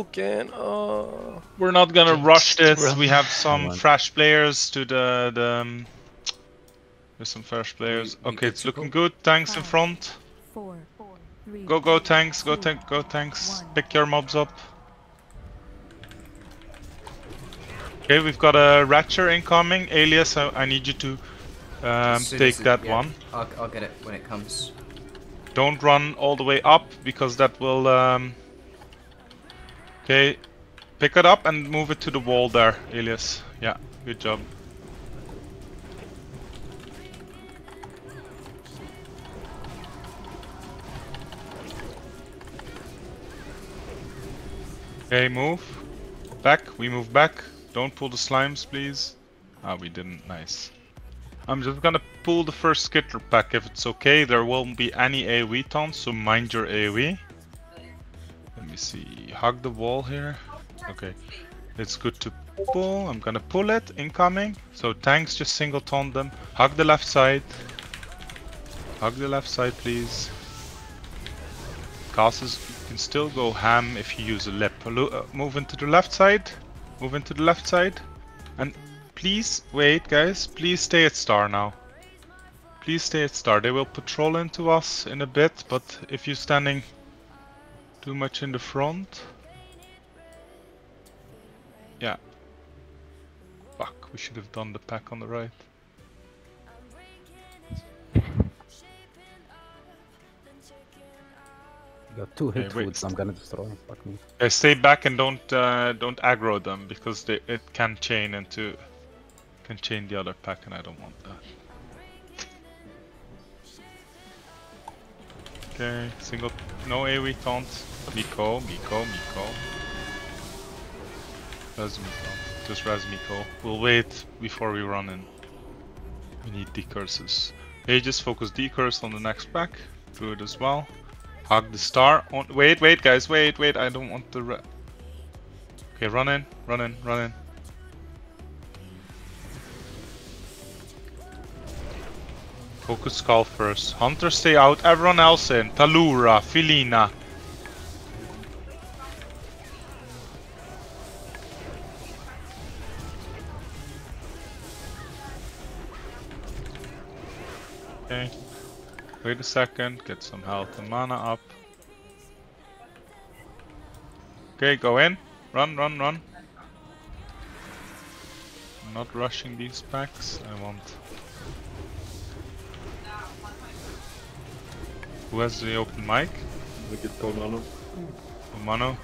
Again, oh. We're not gonna rush this. We have some fresh players to the the. Um, there's some fresh players. We- we Okay, it's looking go. good. Tanks in front. Four, three, Go go tanks. Go two, tank. Go tanks. one. Pick your mobs up. Okay, we've got a Ratcher incoming. Alias, I, I need you to um, take as it- that yeah, one. I'll, I'll get it when it comes. Don't run all the way up because that will. Um... Okay, pick it up and move it to the wall there, Elias. Yeah, good job. Okay, move. Back, we move back. Don't pull the slimes, please. Ah, we didn't. Nice. I'm just gonna pull the first skitter pack if it's okay. There won't be any AoE taunts, so mind your AoE. Let me see. Hug the wall here. Okay. It's good to pull. I'm gonna pull it. Incoming. So tanks just single taunt them. Hug the left side. Hug the left side, please. Castles can still go ham if you use a lip. Uh, Move into the left side. Move into the left side. And please wait, guys. Please stay at star now. Please stay at star. They will patrol into us in a bit, but if you're standing too much in the front. Yeah. Fuck, we should have done the pack on the right. Got two hit foods I'm gonna destroy. Fuck me. Okay, stay back and don't uh, don't aggro them because they, it can chain into can chain the other pack and I don't want that. Okay, single no AoE taunt. Miko, Miko, Miko. Res Miko. Just res Miko. We'll wait before we run in. We need decurses. Hey, just focus decurse on the next pack. Do it as well. Hug the star. On wait, wait, guys, wait, wait. I don't want the. Re okay, run in, run in, run in. Focus skull first. Hunter stay out. Everyone else in. Talura, Filina. Okay. Wait a second, get some health and mana up. Okay, go in. Run, run, run. I'm not rushing these packs. I want. Who has the open mic? We get Pomano. Romano?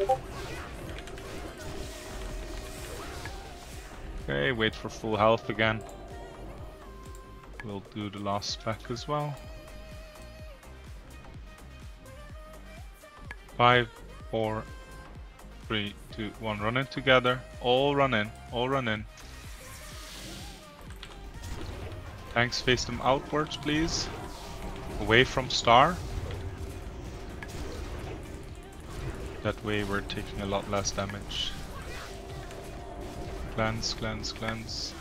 Oh, Okay, wait for full health again. We'll do the last spec as well. Five, four, three, two, one. Run in together. All run in. All run in. Tanks face them outwards, please. Away from star. That way we're taking a lot less damage. Cleanse, cleanse, cleanse.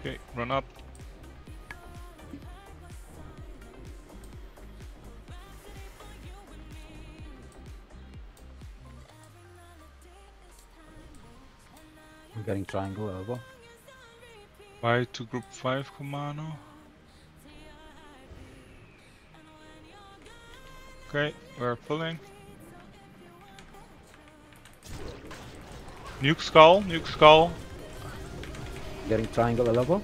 Okay, run up. I'm getting triangle elbow. Why to group 5 Kumano? Okay, we're pulling. Nuke skull, nuke skull. Getting triangle level?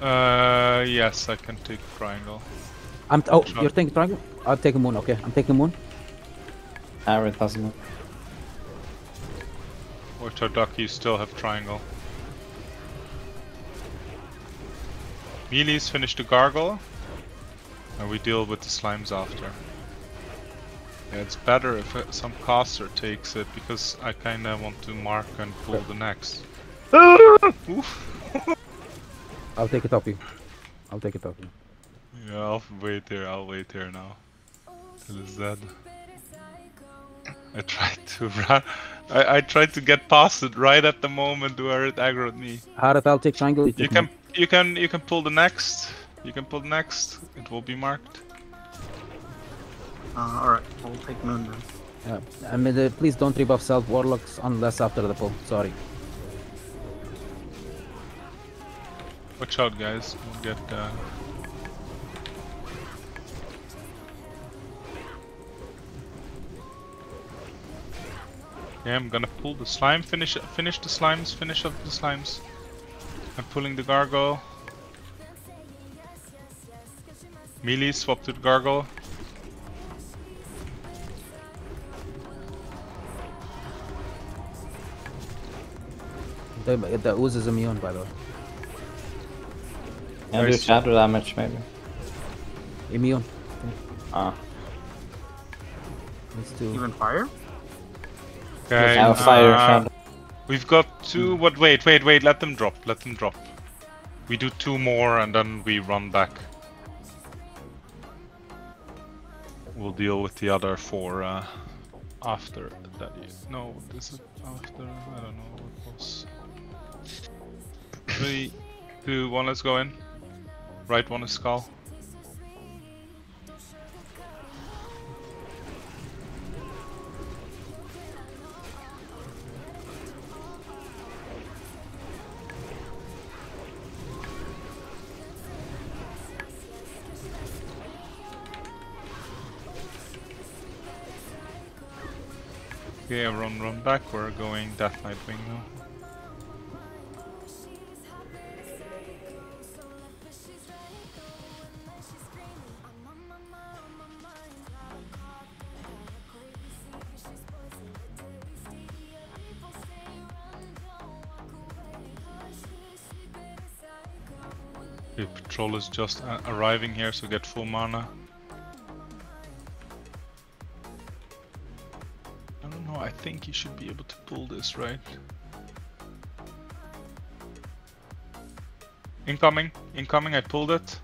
Uh, yes, I can take triangle. I'm t- oh, Shot. you're taking triangle. I'll take a moon. Okay, I'm taking moon. Aerith has no. Or Todaki, you still have triangle. Meelee's finished the gargle. And we deal with the slimes after. Yeah, it's better if uh, some caster takes it because I kinda want to mark and pull the next. Oof. I'll take it off you. I'll take it off you. Yeah, I'll wait here, I'll wait here now. Till it's dead. I tried to run. I, I tried to get past it right at the moment where it aggroed me. Harith, I'll take triangle. You can you can you can pull the next. You can pull the next. It will be marked. Uh, alright, I'll take Moon then. Yeah. I mean, uh, please don't rebuff self warlocks unless after the pull. Sorry. Watch out, guys. Don't get. Uh... Yeah, I'm gonna pull the slime. Finish, finish the slimes. Finish up the slimes. I'm pulling the gargoyle. Melee, swap to the gargoyle. The, the ooze is immune, by the way. Yeah, do shadow damage maybe. Immune. Ah. Needs to. Even fire? Okay. Yeah, fire uh, shadow. We've got two. What? Wait, wait, wait. Let them drop. Let them drop. We do two more and then we run back. We'll deal with the other four uh, after that. No, this is after. I don't know what was. Three, two, one. Let's go in. Right one is skull. Run back. We're going Death Knight Wing now. The patrol is just arriving here, so get full mana. Think you should be able to pull this, right? Incoming, incoming, I pulled it.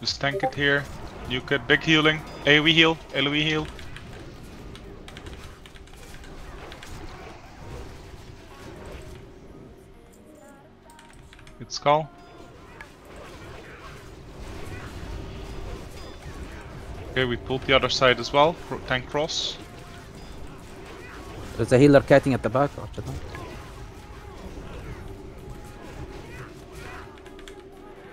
Just tank it here. Nuke it, big healing. AoE heal, AoE heal. Good skull. Okay, we pulled the other side as well. Tank cross. There's a healer catting at the back. Watch it.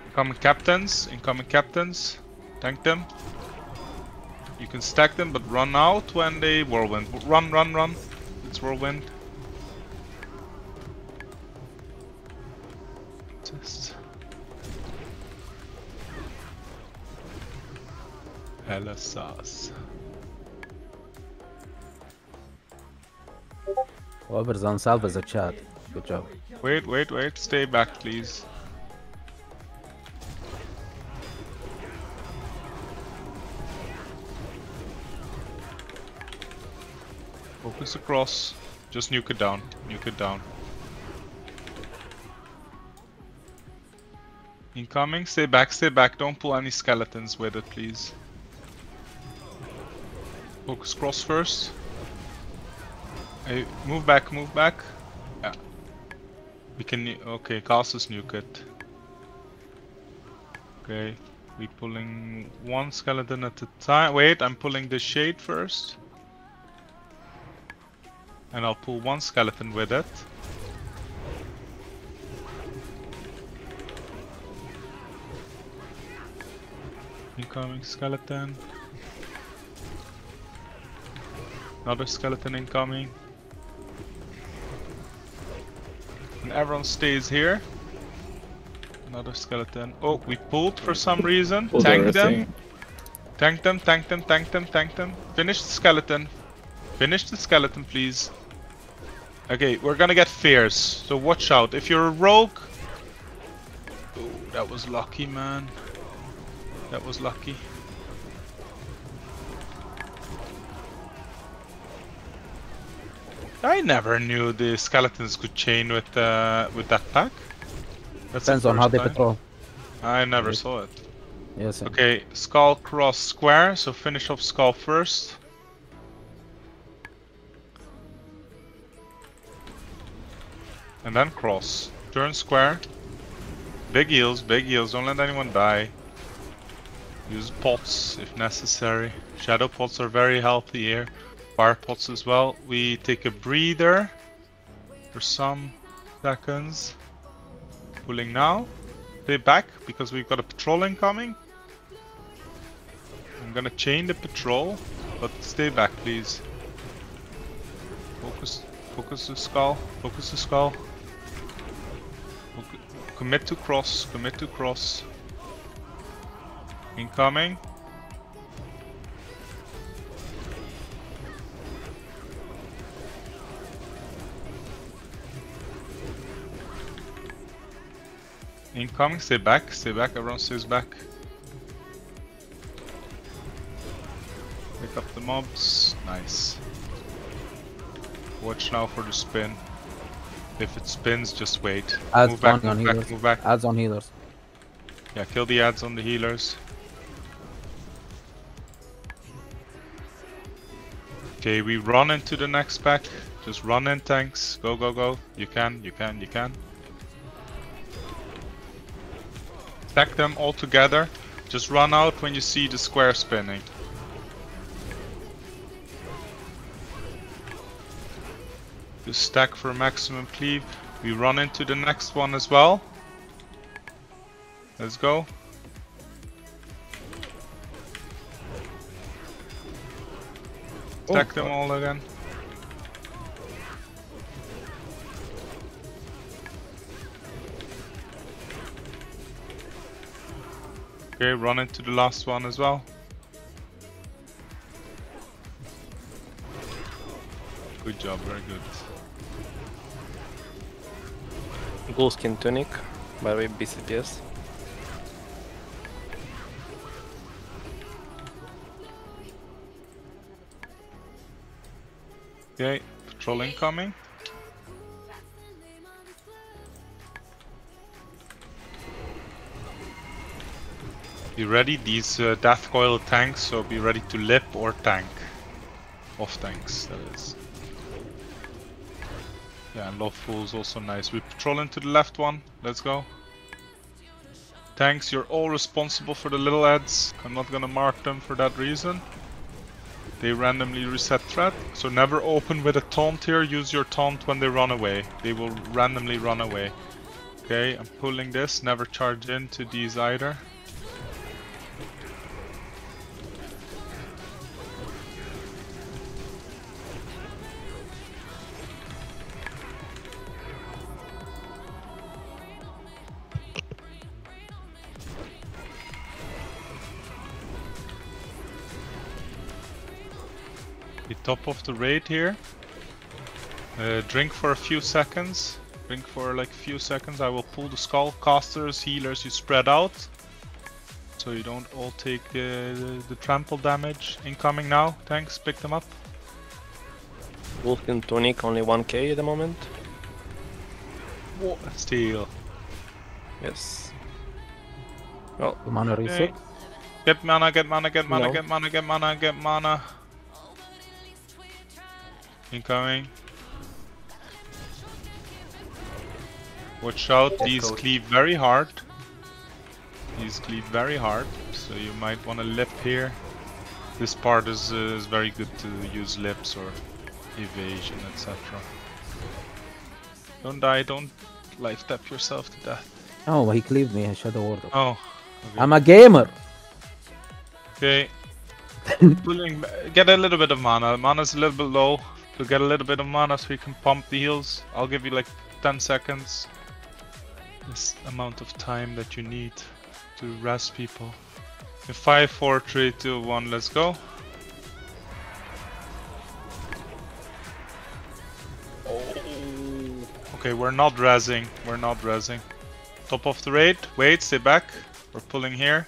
Incoming captains, incoming captains. Tank them. You can stack them, but run out when they whirlwind. Run, run, run. It's whirlwind. Just. Whoever's on salve is a chat. Good job. Wait, wait, wait. Stay back, please. Focus across. Just nuke it down. Nuke it down. Incoming. Stay back, stay back. Don't pull any skeletons with it, please. Focus cross first. Hey, move back, move back. Yeah. We can. Okay, castles nuke it. Okay, we pulling one skeleton at a time. Wait, I'm pulling the shade first. And I'll pull one skeleton with it. Incoming skeleton. Another skeleton incoming. Everyone stays here. Another skeleton. Oh, we pulled for some reason. Pulled tank them. Tank them, tank them, tank them, tank them. Finish the skeleton. Finish the skeleton, please. Okay, we're gonna get fierce, so watch out. If you're a rogue... Oh, that was lucky, man. That was lucky. I never knew the skeletons could chain with uh, with that pack. That's Depends on how they time. patrol. I never Yes. saw it. Yes. sir. Okay, skull cross square, so finish off skull first. And then cross. Turn square. big heals, big heals. Don't let anyone die. Use pots if necessary. Shadow pots are very healthy here. Fire pots as well. We take a breather for some seconds. Pulling now. Stay back because we've got a patrol incoming. I'm gonna chain the patrol, but stay back please. Focus, focus the skull, focus the skull. Commit to cross, commit to cross. Incoming. Incoming, stay back, stay back, everyone stays back. Pick up the mobs, nice. Watch now for the spin. If it spins, just wait. Ads move back, on move back, healers. move back. Ads on healers. Yeah, kill the ads on the healers. Okay, we run into the next pack. Just run in tanks. Go, go, go. You can, you can, you can. Stack them all together. Just run out when you see the square spinning. Just stack for maximum cleave. We run into the next one as well. Let's go. Stack oh, them all again. Okay, run into the last one as well. Good job, very good. Ghoulskin Tunic, by the way, BCPS. Okay, patrol incoming. Be ready, these uh, Death Coil tanks, so be ready to lip or tank. Off tanks, that is. Yeah, and Lawful is also nice. We patrol into the left one, let's go. Tanks, you're all responsible for the little ads. I'm not gonna mark them for that reason. They randomly reset threat, so never open with a taunt here, use your taunt when they run away. They will randomly run away. Okay, I'm pulling this, never charge into these either. Top of the raid here. Uh, drink for a few seconds. Drink for like a few seconds. I will pull the skull. Casters, healers, you spread out. So you don't all take the, the, the trample damage. Incoming now. Thanks, pick them up. Ghoulskin Tunic, only 1k at the moment. Steal. Yes. Well, Mana reset. Okay. Get mana, get mana, get mana, No. get mana, get mana, get mana. Incoming. Watch out, these code. cleave very hard. These cleave very hard, so you might want to lip here. This part is, uh, is very good to use lips or evasion, etc. Don't die, don't life tap yourself to death. Oh, he cleaved me. I Shadow Warlock. Oh, okay. I'm a gamer. Okay. Pulling, get a little bit of mana. Mana's a little bit low. To get a little bit of mana so you can pump the heals. I'll give you like 10 seconds. This amount of time that you need to rest people. In 5, 4, 3, 2, 1, let's go. Okay, we're not rezzing. We're not rezzing. Top of the raid. Wait, stay back. We're pulling here.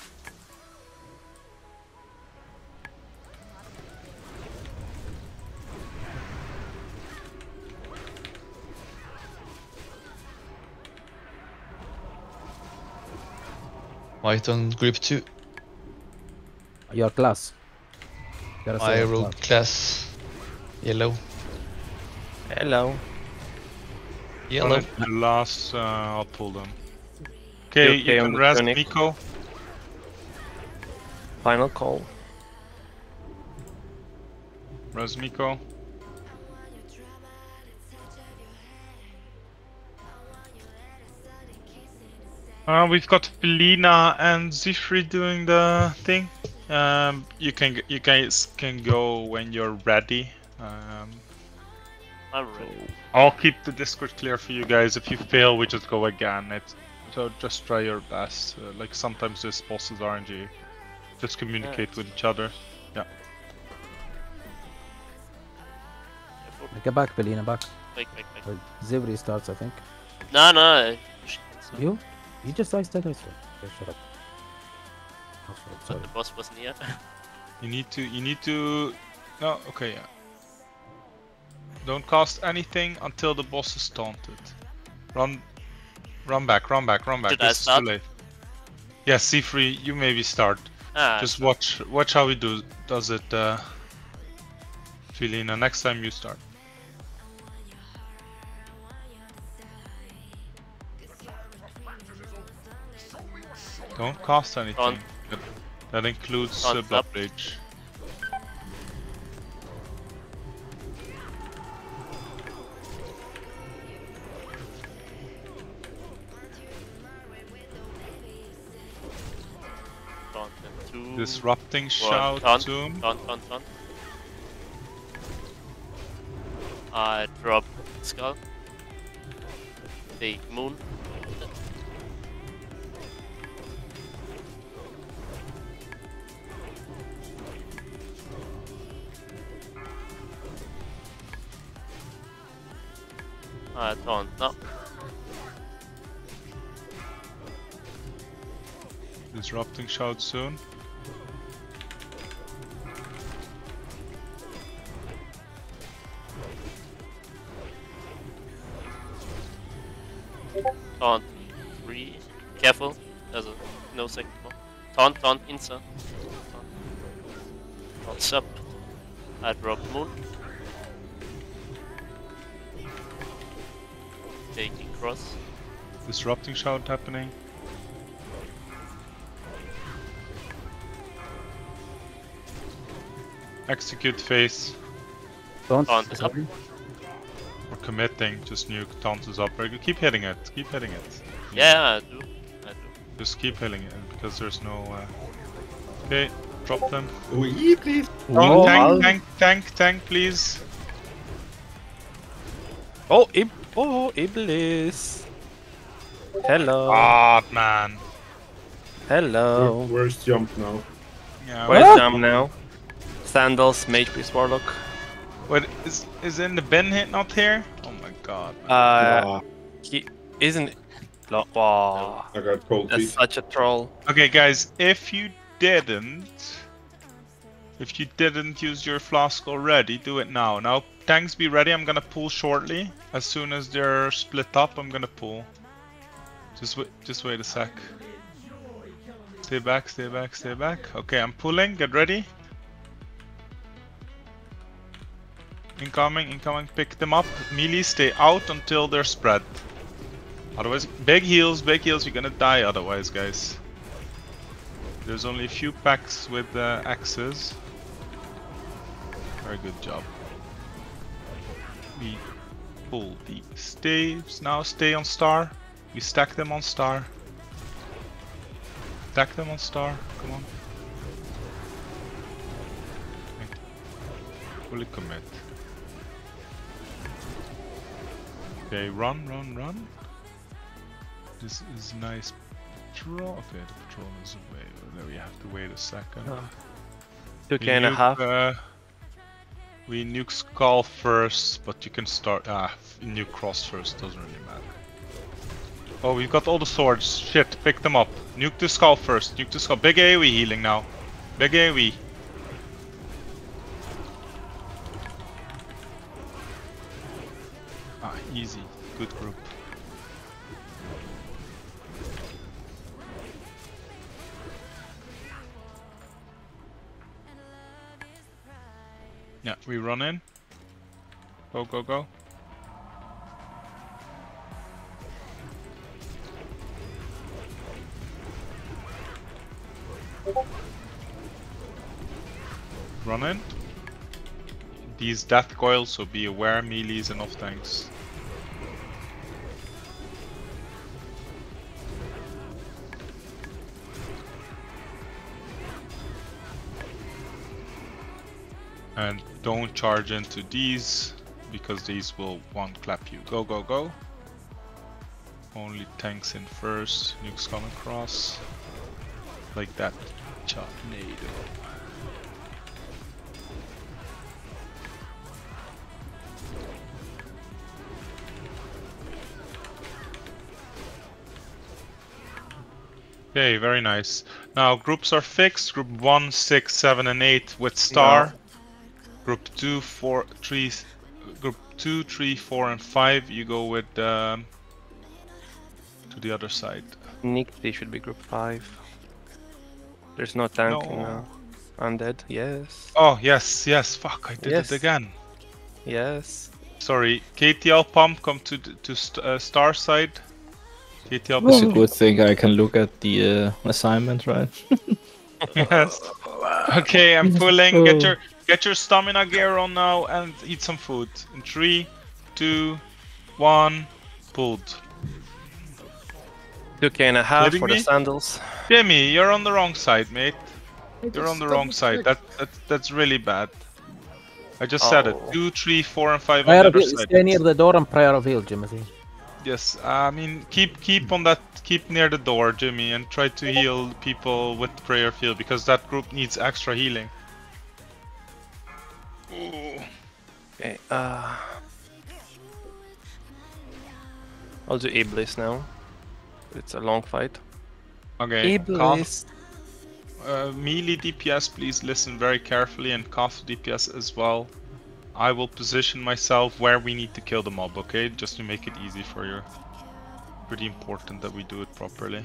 White on grip 2. Your class. Gotta say My your rogue class. class. Yellow. hello. Yellow. The last, uh, I'll pull them. Okay, Okay, you can the res. Miko. Final call. Res Miko. Uh, we've got Felina and Zifri doing the thing. Um, you can you guys can go when you're ready. Um, I'm ready. I'll keep the Discord clear for you guys. If you fail, we just go again. It's, so just try your best. Uh, like sometimes this bosses RNG. Just communicate with each other. Yeah. Get back, Belina, back. Wait, wait, wait. Or Zivri starts, I think. No, no. You? You just died that dice. Okay, shut up. Oh, sorry, But the boss wasn't here. You need to. You need to. No. Okay. Yeah. Don't cast anything until the boss is taunted. Run. Run back. Run back. Run back. Did I this is too late. Yeah. C free. You maybe start. ah, Just watch. Watch how he do. Does it. Uh, Felina. Next time you start. Don't cast anything. On. That, includes uh, Blood. Rage. taunt and two. Disrupting shout taunt, soon. Taunt, taunt, taunt. I drop skull. Take moon. Taunt now. Disrupting shout soon. Taunt three. Careful. There's a no second one. Taunt, taunt, insert. Taunt. Taunts up. I drop moon. Cross. Disrupting shout happening. Execute face. Don't. On, it's up. sorry. Or committing. Just nuke. Taunt is up. Keep hitting it. Keep hitting it. Yeah, I do. I do. Just keep hitting it because there's no. Uh... Okay. Drop them. Oui, please. Oh, Oh, tank, I'll- tank, tank, tank, please. Oh, Ib oh, Iblis. Hello. Ah, man. Hello. Where's jump now? Yeah. Where's Jam now? Sandals, Mage Priest, Warlock. What is is in the bin hit not here? Oh my god. man. Uh, Ah, he isn't. Lo- wow. I got cold That's feet. such a troll. Okay, guys, if you didn't, if you didn't use your flask already, do it now. Now, tanks be ready. I'm gonna pull shortly. As soon as they're split up, I'm gonna pull. Just wait, just wait a sec. Stay back, stay back, stay back. Okay, I'm pulling. Get ready. Incoming, incoming. Pick them up. Melee, stay out until they're spread. Otherwise, big heals, big heals. You're gonna die otherwise, guys. There's only a few packs with uh, axes. Very good job. We pull the staves. Now stay on star. We stack them on star. Stack them on star. Come on. Fully commit. Okay, run, run, run. This is nice patrol. Okay, the patrol is away. There we have to wait a second. Oh. Two We K and a half. Uh, we nuke skull first, but you can start. Ah, nuke cross first. Doesn't really matter. Oh, we've got all the swords. Shit, pick them up. Nuke the skull first. Nuke the skull. Big AoE healing now. Big AoE. Ah, easy. Good group. Yeah, we run in. Go, go, go. Run in. These death coils, so be aware melees and off tanks. And don't charge into these because these will one clap you. Go, go, go. Only tanks in first. Nukes come across. Like that. Tornado. Okay, very nice. Now groups are fixed. Group 1, 6, 7 and 8 with star. Group 2, 4, 3, group 2, 3, 4 and 5 you go with um, to the other side. Nick, they should be group 5. There's no tank No. no. Undead, yes. Oh, yes, yes, fuck, I did Yes. it again. Yes. Sorry, KTL pump come to the- to st uh, star side. KTL Pump. It's a good thing I can look at the uh, assignment, right? yes. Okay, I'm pulling. Get your get your stamina gear on now and eat some food. In three, two, one, pulled. 2k and a half Kidding for the sandals. Jimmy, you're on the wrong side, mate. You're on the wrong side. That, that that's really bad. I just said it. Oh. Two, three, four, and five on the other side. stay near the door and prayer of heal, Jimothy. Yes, I mean keep keep on that keep near the door, Jimmy, and try to heal people with prayer field because that group needs extra healing. Ooh. Okay, uh... I'll do Iblis now. It's a long fight. Okay. Cough, Iblis! uh, melee DPS, please listen very carefully, and cough DPS as well. I will position myself where we need to kill the mob, okay? Just to make it easy for you. Pretty important that we do it properly.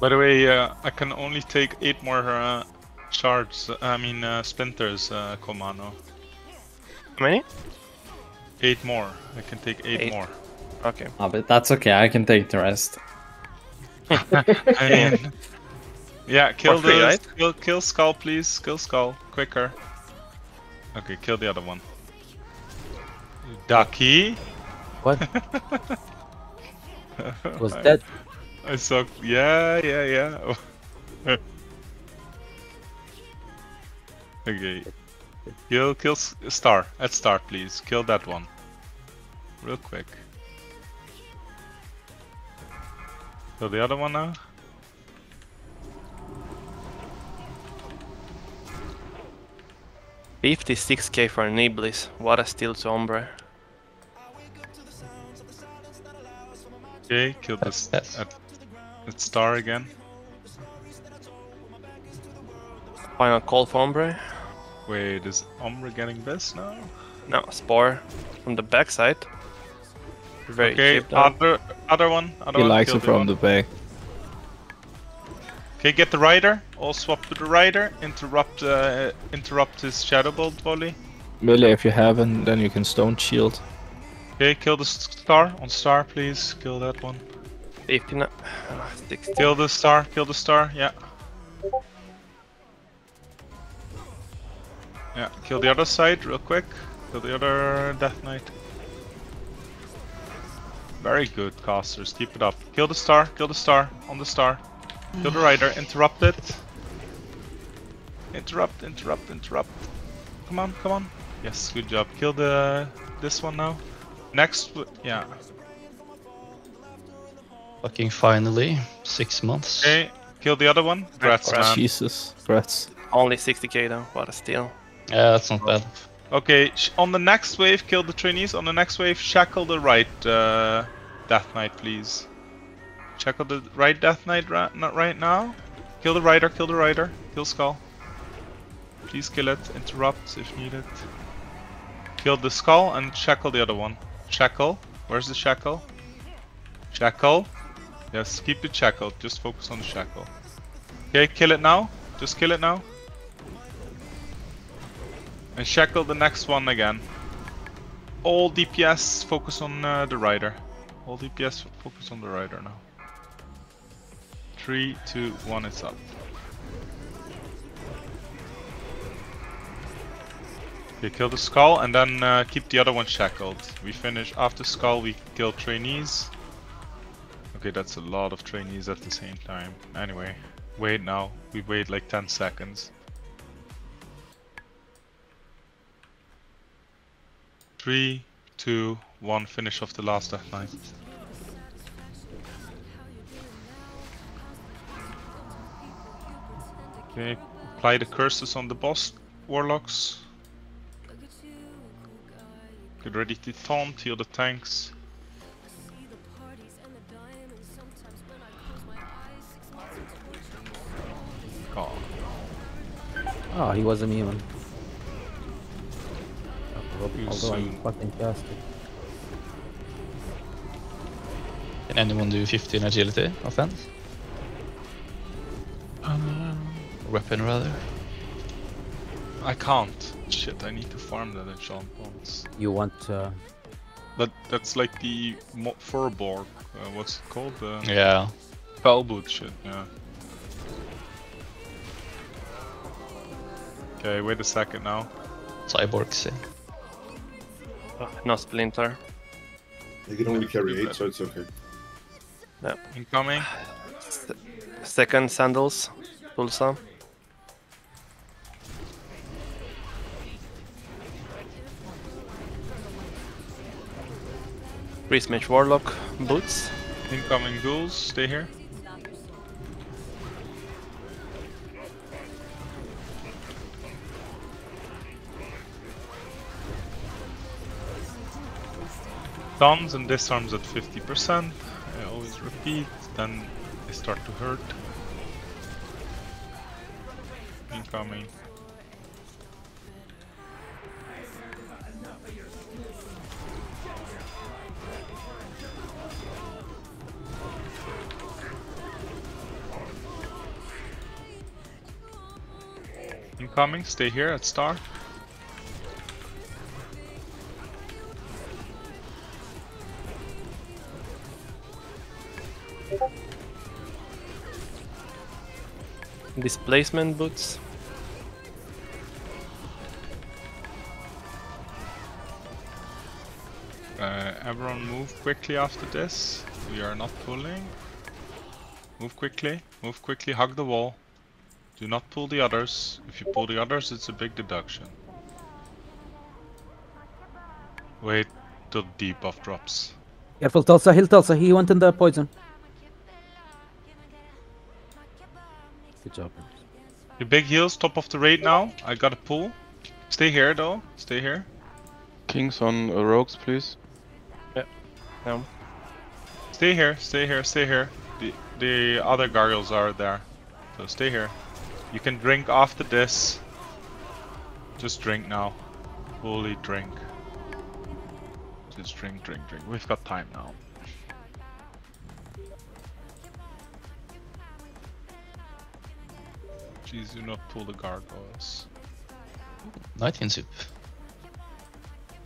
By the way, uh, I can only take eight more uh, shards. I mean, uh, splinters, uh, Komano. How many? Eight more. I can take eight, Eight. more. Okay. Ah, but that's okay, I can take the rest. I mean, yeah, kill free, the right? kill, kill skull, please. Kill skull quicker. Okay, kill the other one. Ducky. What? Was that? I suck. Yeah, yeah, yeah. okay. Kill, kill s- star. At start, please. Kill that one. Real quick. Kill the other one now. Fifty-six k for an Iblis. What a steal to Ombre. Okay, kill this Yes. At, at star again. Final call for Ombre. Wait, is Ombre getting this now? No, Spore from the backside. Very okay, cheap other other one. Other He one. likes it from one. the back. Okay, get the rider. All swap to the rider. Interrupt uh, interrupt his shadow bolt volley. Really, if you haven't, then you can stone shield. Okay, kill the star on star, please. Kill that one. 59. uh, 60. Kill the star. Kill the star. Yeah. Yeah. Kill the other side real quick. Kill the other Death Knight. Very good, casters. Keep it up. Kill the star. Kill the star. On the star. Kill the rider. Interrupt it. Interrupt. Interrupt. Interrupt. Come on. Come on. Yes. Good job. Kill the this one now. Next. Yeah. Fucking finally, six months. Okay. Kill the other one. Grats, Congrats. man. Jesus, grats. Only 60k though. What a steal. Yeah, that's not bad. Okay, on the next wave, kill the trainees. On the next wave, shackle the right uh, Death Knight, please. Shackle the right Death Knight ra- not right now. Kill the rider, kill the rider, kill Skull. Please kill it, interrupt if needed. Kill the Skull and shackle the other one. Shackle, where's the shackle? Shackle. Yes, keep it shackled, just focus on the shackle. Okay, kill it now. Just kill it now. And shackle the next one again. All DPS focus on uh, the rider. All DPS focus on the rider now. Three, two, one, it's up. Okay, kill the skull and then uh, keep the other one shackled. We finish after skull, we kill trainees. Okay, that's a lot of trainees at the same time. Anyway, wait now. We wait like 10 seconds. Three, two, one. Finish off the last Knight. Okay, apply the curses on the boss warlocks. Get ready to taunt, heal the tanks. God. Oh, he wasn't even. Although I soon. fucking cast. Can anyone do 15 agility offense? Um, Weapon rather. I can't. Shit, I need to farm that enchantments. You want uh, That that's like the mo- Furborg. Uh, what's it called? Uh, Yeah. Spellboot shit. Yeah. Okay, wait a second now. Cyborgs. eh? Uh, no splinter. You can only carry eight, so it's okay. Incoming. S- second sandals. Pulsa. Priest Mage Warlock. Boots. Incoming ghouls. Stay here. Stuns and disarms at 50%. I always repeat, then they start to hurt. Incoming. Incoming, stay here at star. Displacement boots. Uh, everyone move quickly after this. We are not pulling. Move quickly, move quickly, hug the wall. Do not pull the others. If you pull the others, it's a big deduction. Wait till the debuff drops. careful Tulsa, heal Tulsa, he went in the poison. Job. Your big heels, top of the raid now. I got a pull. Stay here though, stay here. Kings on uh, rogues, please. No. Stay here, stay here, stay here. The, the other gargoyles are there. So stay here. You can drink after this. Just drink now. Fully drink. Just drink, drink, drink. We've got time now. Please do not pull the gargoyles. 19 soup.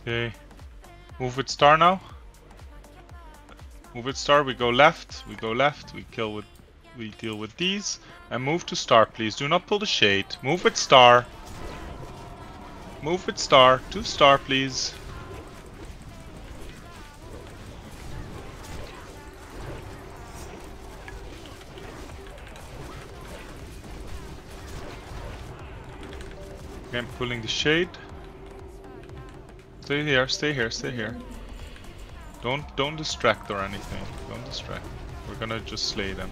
Okay. Move with star now. Move with star, we go left, we go left, we kill with we deal with these. And move to star, please. Do not pull the shade. Move with star. Move with star. To star, please. Okay, I'm pulling the shade. Stay here, stay here, stay here. Don't don't distract or anything. Don't distract. We're gonna just slay them.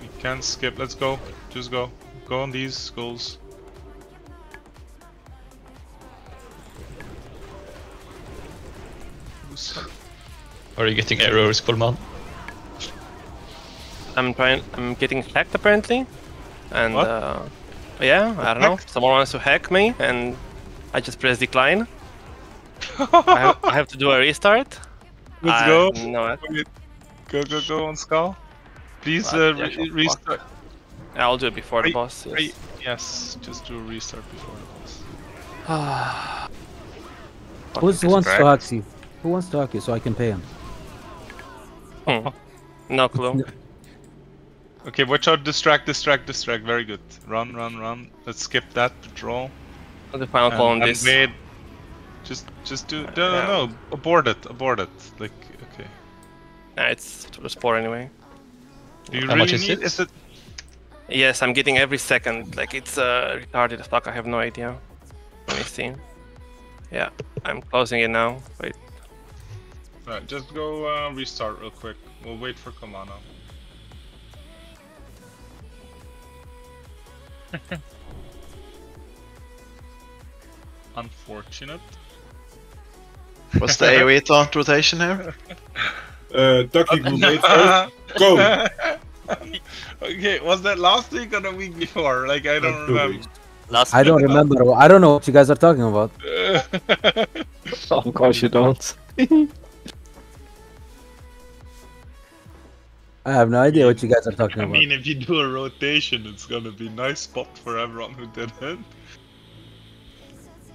We can't skip. Let's go. Just go. Go on these skulls. Are you getting errors, Coleman? I'm trying. I'm getting hacked apparently, and What? uh, yeah, I don't know. Someone wants to hack me, and I just press decline. I, have, I have to do a restart. Let's I- go. No, Go go go on skull. Please uh, re actual fuck? restart. I'll do it before Are the boss. Yes. Yes, just do a restart before the boss. Who wants to distract. hack you? Who wants to hack you so I can pay him? Hmm. No clue. Okay, watch out, distract, distract, distract. Very good. Run, run, run. Let's skip that patrol. the final call on and this. wait. Just, just do. No, Yeah. no, no. Abort it. Abort it. Like, okay. Nah, it's to the spore anyway. Do you How really much is need? it? Is it? Yes, I'm getting every second. Like it's uh, retarded as fuck. I have no idea. Let me see. Yeah, I'm closing it now. Wait. Right, just go uh, restart real quick. We'll wait for Kamano. Unfortunate. What's the AoE taunt rotation here? Uh, Ducky Grenade first. Go! okay, was that last week or the week before? Like I don't Two remember. Last I don't week. remember. I don't know what you guys are talking about. Of course you don't. I have no idea what you guys are talking I about. I mean, if you do a rotation, it's gonna be nice spot for everyone who did it.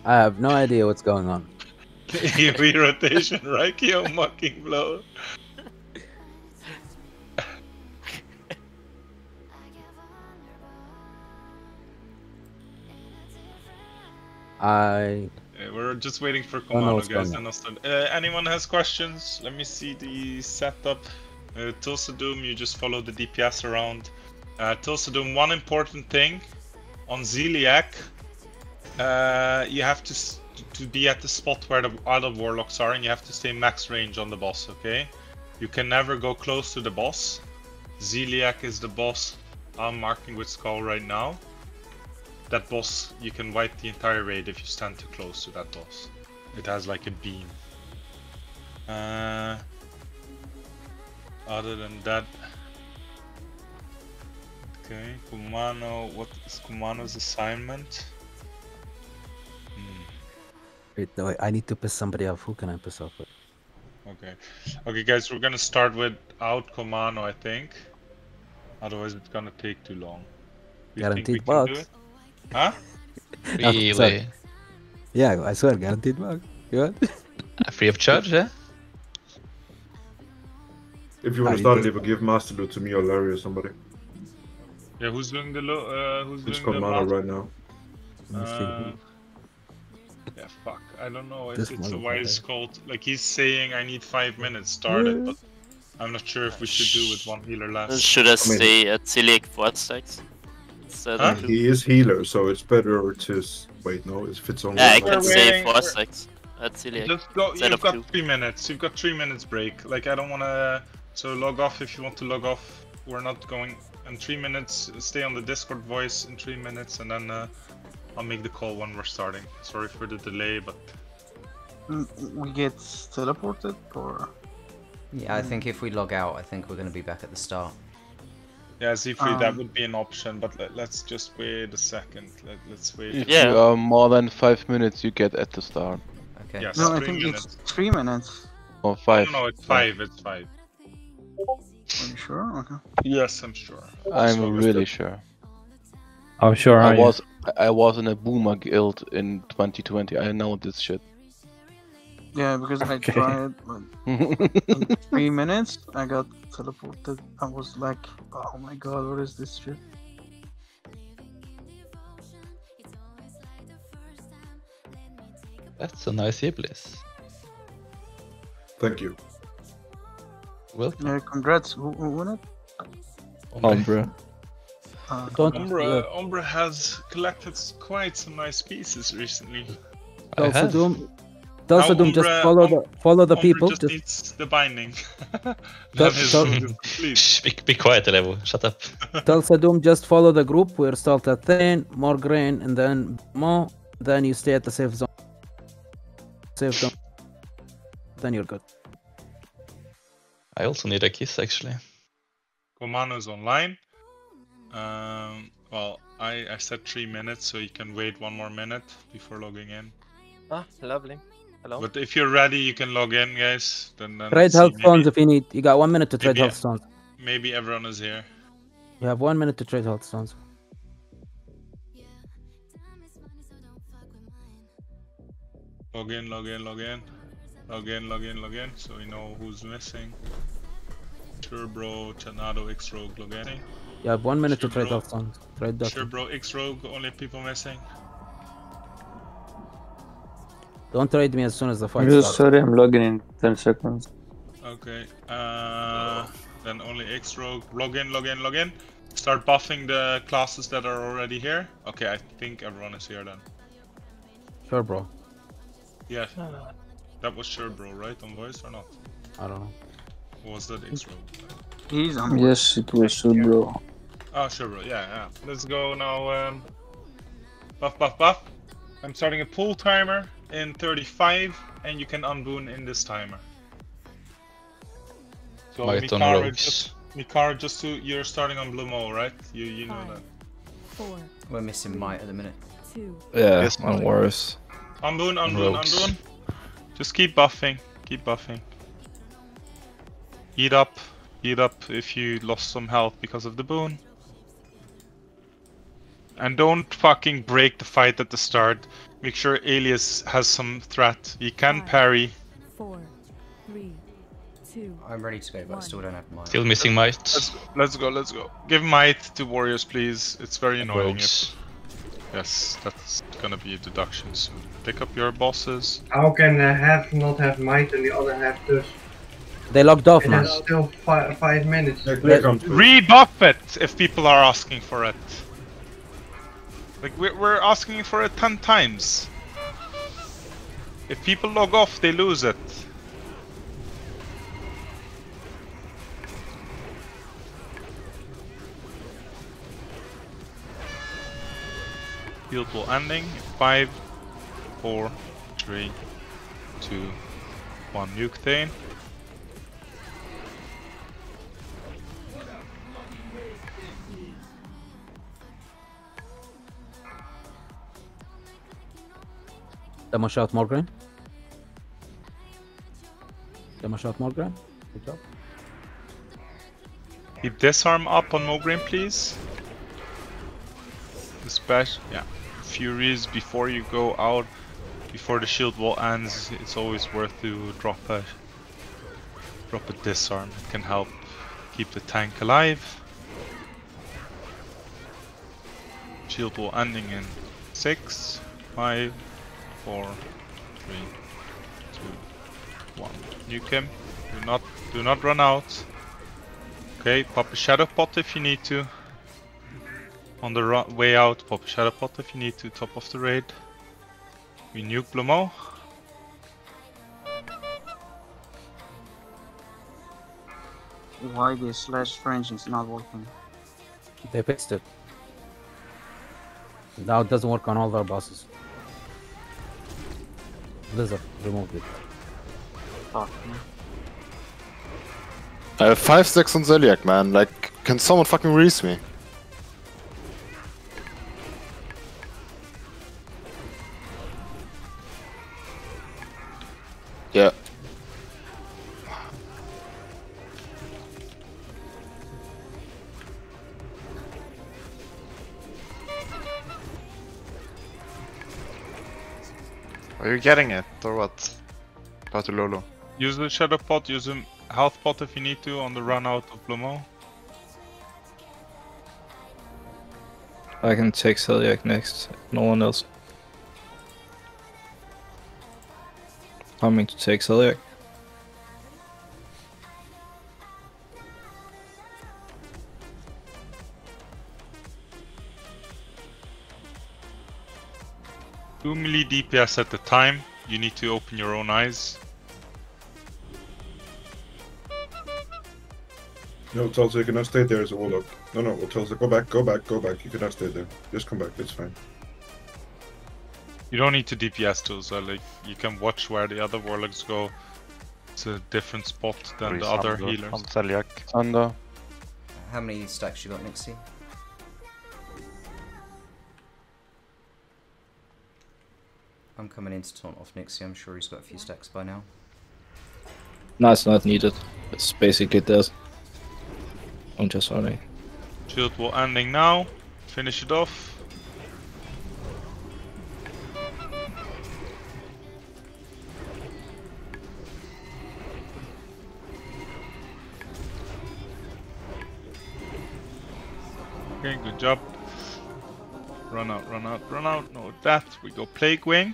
I have no idea what's going on. AoE rotation, Raikio mocking blow. I Yeah, we're just waiting for Komano, guys. Uh, anyone has questions? Let me see the setup. Uh, Tulsa Doom, you just follow the DPS around. Uh, Tulsa Doom, one important thing on Zeliek, uh, you have to to be at the spot where the other warlocks are, and you have to stay max range on the boss. Okay, you can never go close to the boss. Zeliek is the boss I'm marking with skull right now that boss, you can wipe the entire raid if you stand too close to that boss. It has like a beam. Uh, other than that, okay, Kumano. What is Kumano's assignment? Hmm. wait, no, I need to piss somebody off. Who can I piss off with? Okay, okay, guys, we're gonna start without Kumano I think. Otherwise, it's gonna take too long. You Guaranteed can do bugs. Huh? sorry. Really? Yeah, I swear, guaranteed bug. You want? Uh, Free of charge, yeah? If you want to start did. it, either give Master Loot to me or Larry or somebody. Yeah, who's doing the lo- uh, who's It's doing the Komano master? right now. Let me see. Uh, yeah, fuck. I don't know if This it's a motherfucker. wise cult. Like he's saying, I need five minutes started, but I'm not sure if we should do with one healer less. Should I mean- stay at Zeliek for stacks? Huh? He is healer, so it's better to wait. No, if it's only Yeah, I can We're stay waiting, four we're- stacks at Zeliek. Just go. Instead You've got two. three minutes. You've got three minutes break. Like I don't wanna. So log off if you want to log off. We're not going. In three minutes, stay on the Discord voice in three minutes, and then uh, I'll make the call when we're starting. Sorry for the delay, but We get teleported or Yeah, I think if we log out, I think we're going to be back at the start. yeah, Z3 that Um, would be an option. But let, let's just wait a second. Let, let's wait. If Yeah. you are more than five minutes, you get at the start. Okay. Yes, no? I think minutes. it's three minutes. Or five. No, no, it's five. It's five. Are you sure? Okay. Yes, I'm sure. I'm So- really sure. How sure I are you? was I was in a boomer guild in 2020. I know this shit. Yeah, because I Okay. tried like in three minutes. I got teleported. I was like, oh my god, what is this shit? That's a nice Iblis. Thank you. Welcome. Yeah, congrats. Who, who won it? Umbra. Uh, Don't Umbra, Umbra has collected quite some nice pieces recently. I Also. Doom. Also Doom, just Umbra- follow the follow the Umbra people. just, Just needs the binding. then Don't- his don't- route is complete. Shh, be, be quiet, Elevo. Shut up. Tulsa Doom, just follow the group. We're start at 10, Mograine, and then more. Then you stay at the safe zone. Safe zone. Then you're good. I also need a kiss, actually. Komano's online. Um, well, I, I said three minutes, so you can wait one more minute before logging in. Ah, lovely. Hello. But if you're ready, you can log in, guys. Then, then trade health stones if you need. You got one minute to trade health stones. Maybe everyone is here. You have one minute to trade health stones. Log in, log in, log in. Log in, log in, log in, so we know who's missing. Sure bro, Chanado, X Rogue, log in. You have one minute to trade bro. off songs. Trade that. Sure bro, X Rogue, only people missing. Don't trade me as soon as the fight I'm just starts. sorry, I'm logging in 10 seconds. Okay, uh, then only X Rogue. Log in, log in, log in. Start buffing the classes that are already here. Okay, I think everyone is here then. Sure, bro. Yeah, that was sure bro, right? On voice or not? I don't know. Or was that X Rogue? He's on. Yes, it was so, bro. Oh, sure, bro. Yeah, yeah. Let's go now. Um, buff, buff, buff. I'm starting a pull timer in 35, and you can unboon in this timer. So Might on Mikara just, Mikara, just to you're starting on Blue Mo, right? You you know Five, that. four, We're missing Might at the minute. two, Yeah, Yes, no Mike. worries. Unboon, unboon, Rogues. unboon. Just keep buffing, keep buffing. Eat up, eat up if you lost some health because of the boon. And don't fucking break the fight at the start. Make sure Alias has some threat. He can Five. parry. four, three, two, I'm ready to go, but I still don't have Might. Still missing might. Let's, let's go, let's go. Give might to warriors, please. It's very annoying. If, Rogues. Yes, that's gonna be a deduction soon. Pick up your bosses. How can uh, half not have might and the other half does? They locked off, And man. it's still fi five minutes. Yeah, clear come through. Rebuff it if people are asking for it. Like we're, we're asking for it ten times. If people log off, they lose it. Will ending. in Five, four, three, two, one. Nuke Thane. Demo shot Morgan. Demo shot Morgan. Good job. Keep disarm up on Mogrim, please. Especially, yeah. Furies before you go out, before the shield wall ends, it's always worth to drop a drop a disarm. It can help keep the tank alive. Shield wall ending in six, five, four, three, two, one. Nuke him. Do not do not run out. Okay, pop a shadow pot if you need to. On the way out, pop a shadow pot if you need to. Top of the raid. We nuke Blaumeux. Why this slash French is not working? They fixed it. Now it doesn't work on all their bosses. Blizzard removed it. Fuck. man. I have 5 stacks on Zeliek, man. Like, can someone fucking release me? Yeah. Are you getting it or what? Patulolo. Use the shadow pot, use a health pot if you need to on the run out of Blaumeux. I can take Zeliek next. No one else. Coming to take Zeliek. Two melee DPS at the time. You need to open your own eyes. No, Tulsa, you cannot stay there as a warlock. No, no, well, Tulsa, go back, go back, go back. You cannot stay there. Just come back, it's fine. You don't need to DPS tools, so like you can watch where the other warlocks go. It's a different spot than the other healers. On Zeliek. Thunder. How many stacks you got, Nixie? I'm coming in to taunt off Nixie. I'm sure he's got a few stacks by now. No, it's not needed. It's basically this. I'm just running. Shield wall ending now. Finish it off. Okay, good job. Run out, run out, run out. No, that. We go Plague Wing.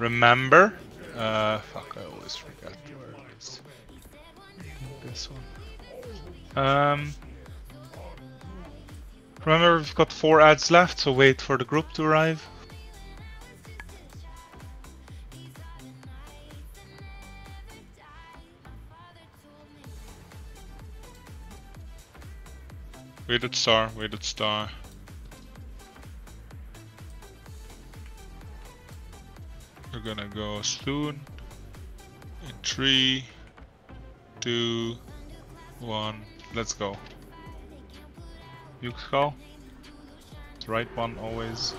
Remember. Uh, fuck, I always forget where it is. This one. Um. Remember, we've got four ads left, so wait for the group to arrive. Weighted star, weighted star. We're gonna go soon. In three, two, one. Let's go. Nuke skull. Right one always.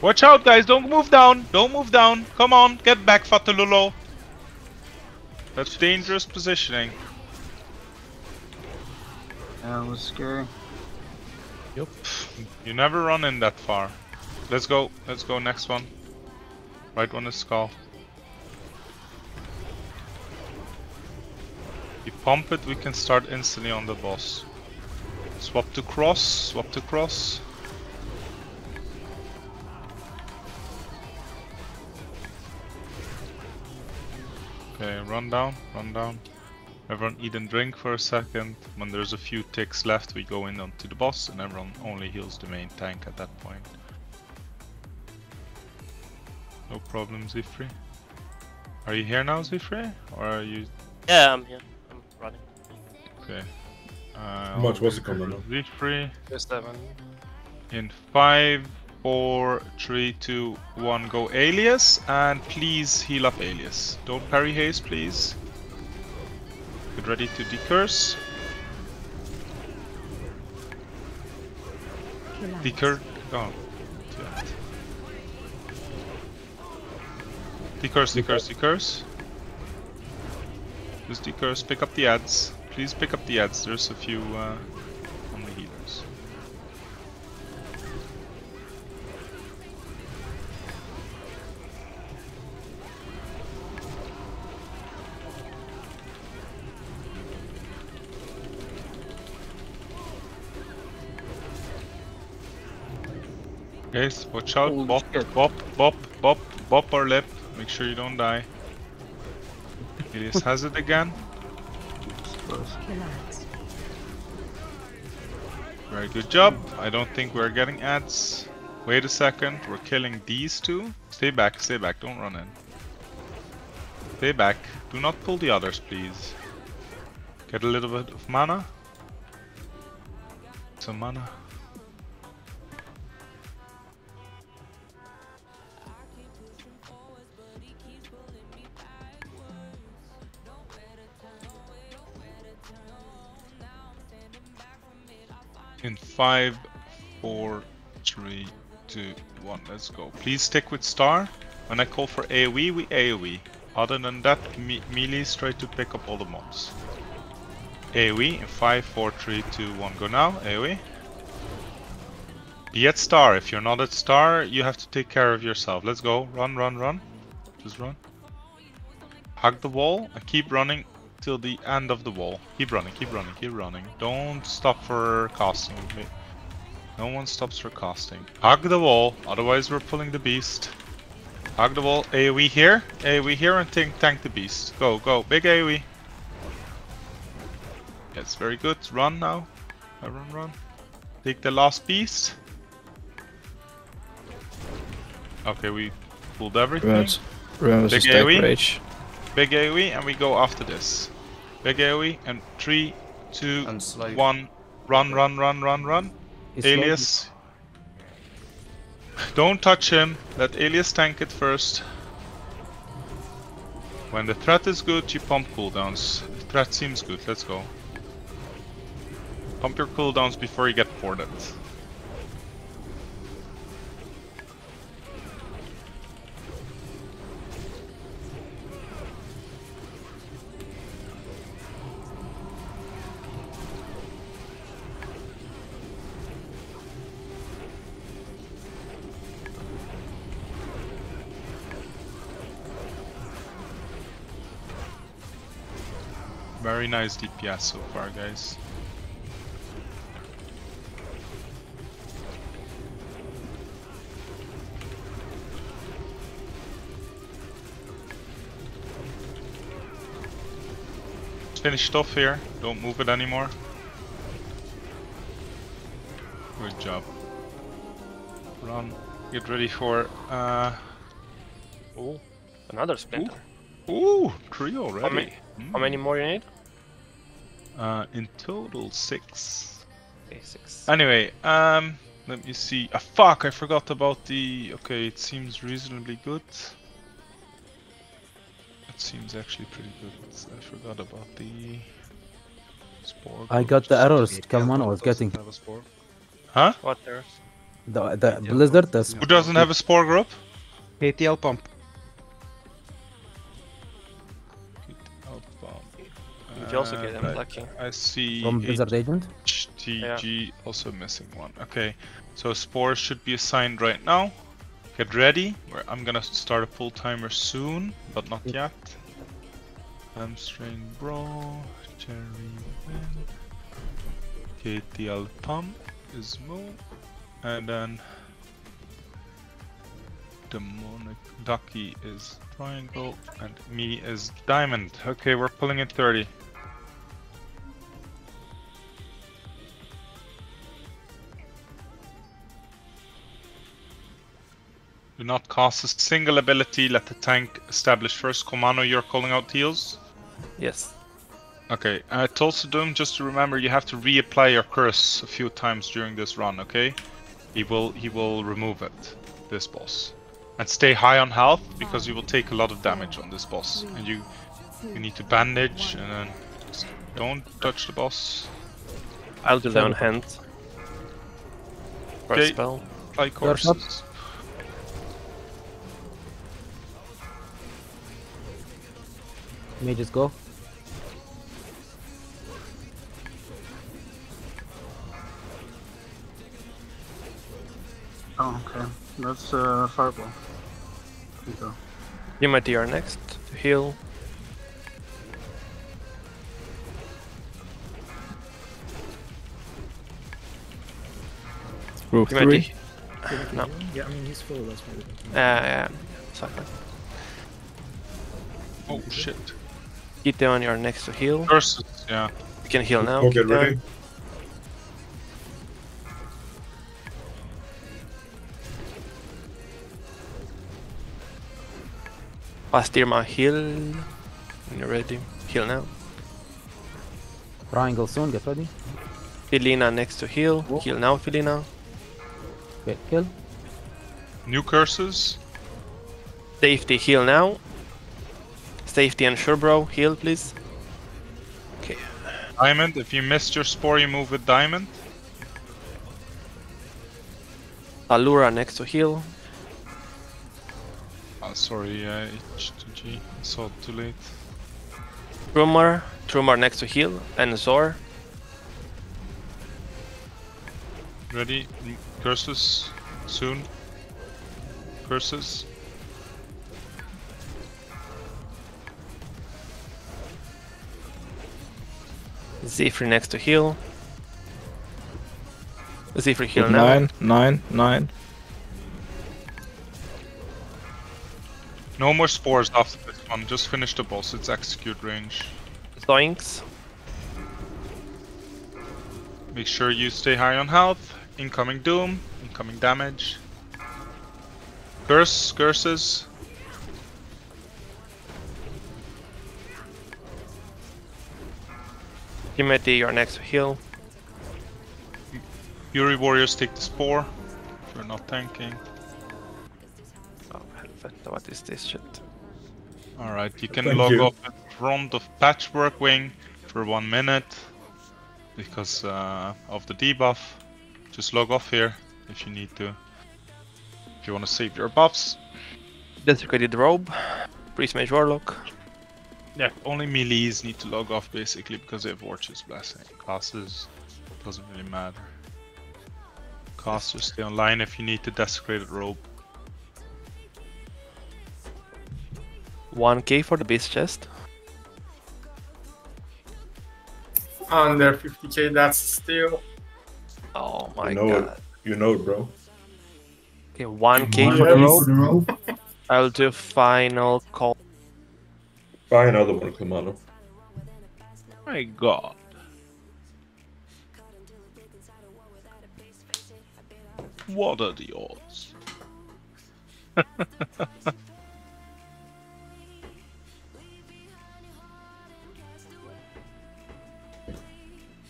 Watch out, guys! Don't move down! Don't move down! Come on, get back, Fatulolo! That's dangerous positioning. That was scary. Yep. You never run in that far. Let's go. Let's go next one. Right one is skull. You pump it, we can start instantly on the boss. Swap to cross, swap to cross. Okay, run down, run down. Everyone eat and drink for a second. When there's a few ticks left, we go in onto the boss and everyone only heals the main tank at that point. No problem, Zifri. Are you here now, Zifri? Or are you... Yeah, I'm here. I'm running. Okay. Uh, How much was it coming now? Zifri. Just seven. In five, four, three, two, one, go Alias, and please heal up Alias. Don't parry haze, please. Get ready to decurse. Decur. Oh. Decurse, decurse, decurse. Just decurse, pick up the ads. Please pick up the ads, there's a few uh, Guys, watch out. Bop, bop, bop, bop, bop our lip. Make sure you don't die. Elias has it again. Very good job. I don't think we're getting ads. Wait a second. We're killing these two. Stay back, stay back. Don't run in. Stay back. Do not pull the others, please. Get a little bit of mana. Some mana. Five, four, three, two, one. Let's go. Please stick with star. When I call for AoE, we AoE. Other than that, me melees try to pick up all the mobs. AoE in five, four, three, two, one. Go now. AoE. Be at star. If you're not at star, you have to take care of yourself. Let's go. Run, run, run. Just run. Hug the wall and keep running till the end of the wall. Keep running, keep running, keep running. Don't stop for casting. No one stops for casting. Hug the wall, otherwise we're pulling the beast. Hug the wall. AoE here. AoE here and tank, tank the beast. Go, go. Big AoE. Yes, very good. Run now. Everyone run. Take the last beast. Okay, we pulled everything. Right. Remember Big AoE. rage. Big AoE and we go after this. Big AoE and three, two, one. Run, run, run, run, run. He's slow. Alias. Don't touch him. Let Alias tank it first. When the threat is good, you pump cooldowns. The threat seems good. Let's go. Pump your cooldowns before you get ported. Very nice DPS so far, guys. finished off here. Don't move it anymore. Good job. Run. Get ready for... Uh... Oh, another splinter. Ooh, Ooh three already. How many, mm. how many hmm. more you need? Uh in total six. Okay, six. Anyway, um let me see. Ah fuck, I forgot about the okay, it seems reasonably good. It seems actually pretty good. I forgot about the spore. I got the errors Kalmano was getting. Huh? What there? The, the Blizzard test. Who doesn't have a spore group? ATL pump. Did you also get Uh, them I- lucky? I see From Blizzard Agent? HTG also missing one. Okay, so spores should be assigned right now. Get ready. I'm gonna start a full timer soon, but not yet. Hamstring bro, cherry win. KTL pump is move, and then demonic ducky is triangle, and me is diamond. Okay, we're pulling in 30. Do not cast a single ability. Let the tank establish first. Komano, you're calling out heals? Yes. Okay. Uh, Tulsa Doom, just to remember, you have to reapply your curse a few times during this run, okay? He will he will remove it, this boss. And stay high on health, because you will take a lot of damage on this boss. And you you need to bandage, and then just don't touch the boss. I'll do that on hand. First Okay. spell. Apply First up. courses. Mages go. Oh, okay. That's uh, fireball. Here you go. You might DR next to heal. Group You three. No. Yeah, I mean he's full. That's maybe. Yeah, yeah. Sorry. Oh shit. Gideon, you're next to heal. Curses, yeah. You can heal now. Go get Gideon. ready. Pastirma, heal. When you're ready. Heal now. Triangle soon, get ready. Felina next to heal. Heal now, Felina. Okay, kill. New curses. Safety, heal now. Safety and sure, bro. Heal, please. Okay. Diamond, if you missed your spore, you move with diamond. Allura next to heal. Oh, sorry, uh, HTG. I saw too late. Trumar. Trumar next to heal. And Zor. Ready? Curses. Soon. Curses. Zephyr next to heal. Zephyr heal now. Nine, nine, nine. No more spores after this one. Just finish the boss. It's execute range. Zoinks. Make sure you stay high on health. Incoming doom. Incoming damage. Curse. Curses. Timothy, you're next to heal. Fury warriors take the spore. If you're not tanking. Oh, helvete, what is this shit? Alright, you can Thank log you. off in front of Patchwerk Wing for one minute because uh, of the debuff. Just log off here if you need to. If you want to save your buffs. Desecrated robe. Priest Mage Warlock. Yeah, only melees need to log off basically because they have Orchard's Blessing. Classes doesn't really matter. Casters stay online if you need the Desecrated Robe. 1k for the beast chest. Under 50k, that's still. Oh my You know god. it. You know it, bro. Okay, 1k for the for the robe. I'll do final call. Buy another one, Kamano. My god. What are the odds?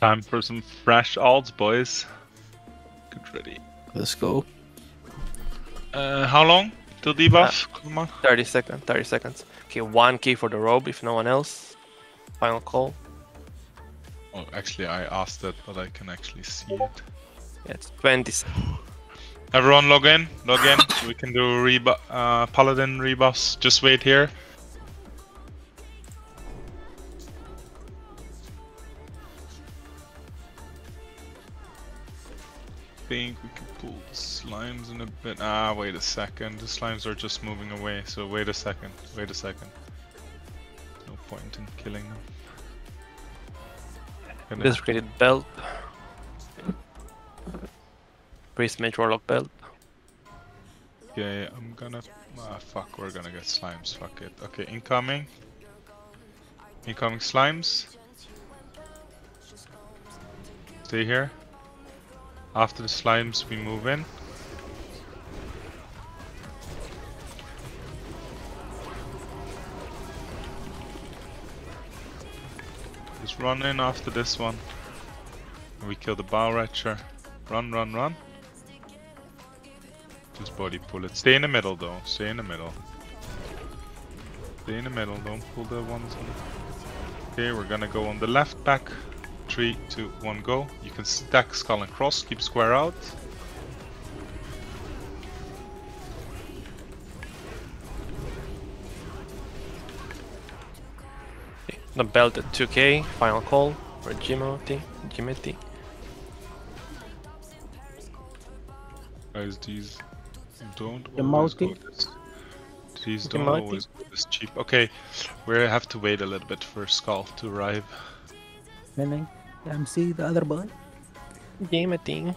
Time for some fresh odds, boys. Get ready. Let's go. Uh, how long to debuff? Come on. 30 seconds. 30 seconds. Okay, one key for the robe if no one else. Final call. Oh, actually, I asked that, but I can actually see it. Yeah, it's 20 Everyone log in, log in. we can do rebu- uh, paladin rebuffs. Just wait here. think we can pull the slimes in a bit. Ah, wait a second. The slimes are just moving away, so wait a second. Wait a second. No point in killing them. Gonna- Desecrated belt. Priest mage warlock belt. Okay, I'm gonna. Ah, fuck, we're gonna get slimes. Fuck it. Okay, incoming. Incoming slimes. Stay here. After the slimes, we move in. Run in after this one. We kill the Bile Retcher. Run, run, run. Just body pull it. Stay in the middle though. Stay in the middle. Stay in the middle. Don't pull the ones on. Okay, we're gonna go on the left back. Three, two, one, go. You can stack skull and cross. Keep square out. The belt at 2k. Final call for Jimothy. Jimothy. Guys, these don't Timothy? always go this. These don't Timothy? always go this cheap. Okay, we have to wait a little bit for skull to arrive. Meaning, MC, the other boy. Jimothy.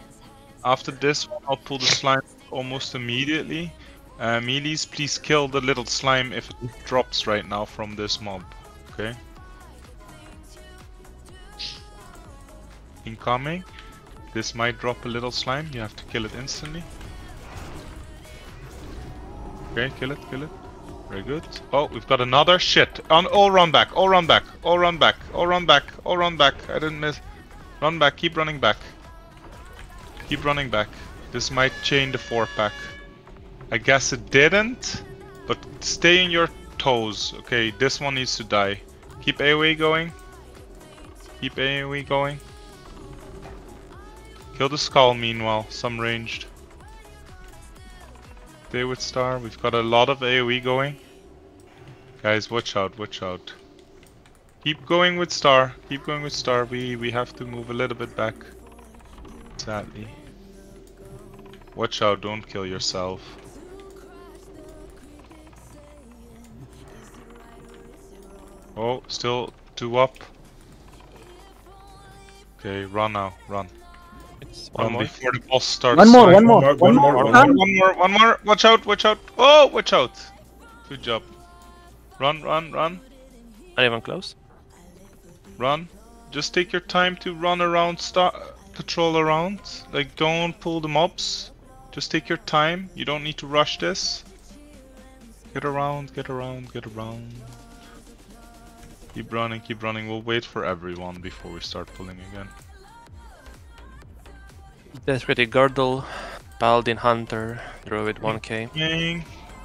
After this one, I'll pull the slime almost immediately. Uh, melees, please kill the little slime if it drops right now from this mob. Okay. Incoming. This might drop a little slime. You have to kill it instantly. Okay, kill it, kill it. Very good. Oh, we've got another shit. On all run back, all run back, all run back, all run back, all run back. I didn't miss. Run back, keep running back. Keep running back. This might chain the four pack. I guess it didn't, but stay in your toes. Okay, this one needs to die. Keep AoE going. Keep AoE going. Kill the skull meanwhile, some ranged. Stay with Star, we've got a lot of AoE going. Guys, watch out, watch out. Keep going with Star, keep going with Star. We we have to move a little bit back. Sadly. Watch out, don't kill yourself. Oh, still two up. Okay, run now, run. It's one more. before the boss starts. One more, sliding. one more, one more. One more, one more, one more. Watch out, watch out. Oh, watch out. Good job. Run, run, run, Not even close. run. Just take your time to run around, start patrol around. Like, don't pull the mobs. Just take your time. You don't need to rush this. Get around, get around, get around. Keep running, keep running. We'll wait for everyone before we start pulling again. Desecrated girdle. Paladin hunter. Druid 1k. Yang,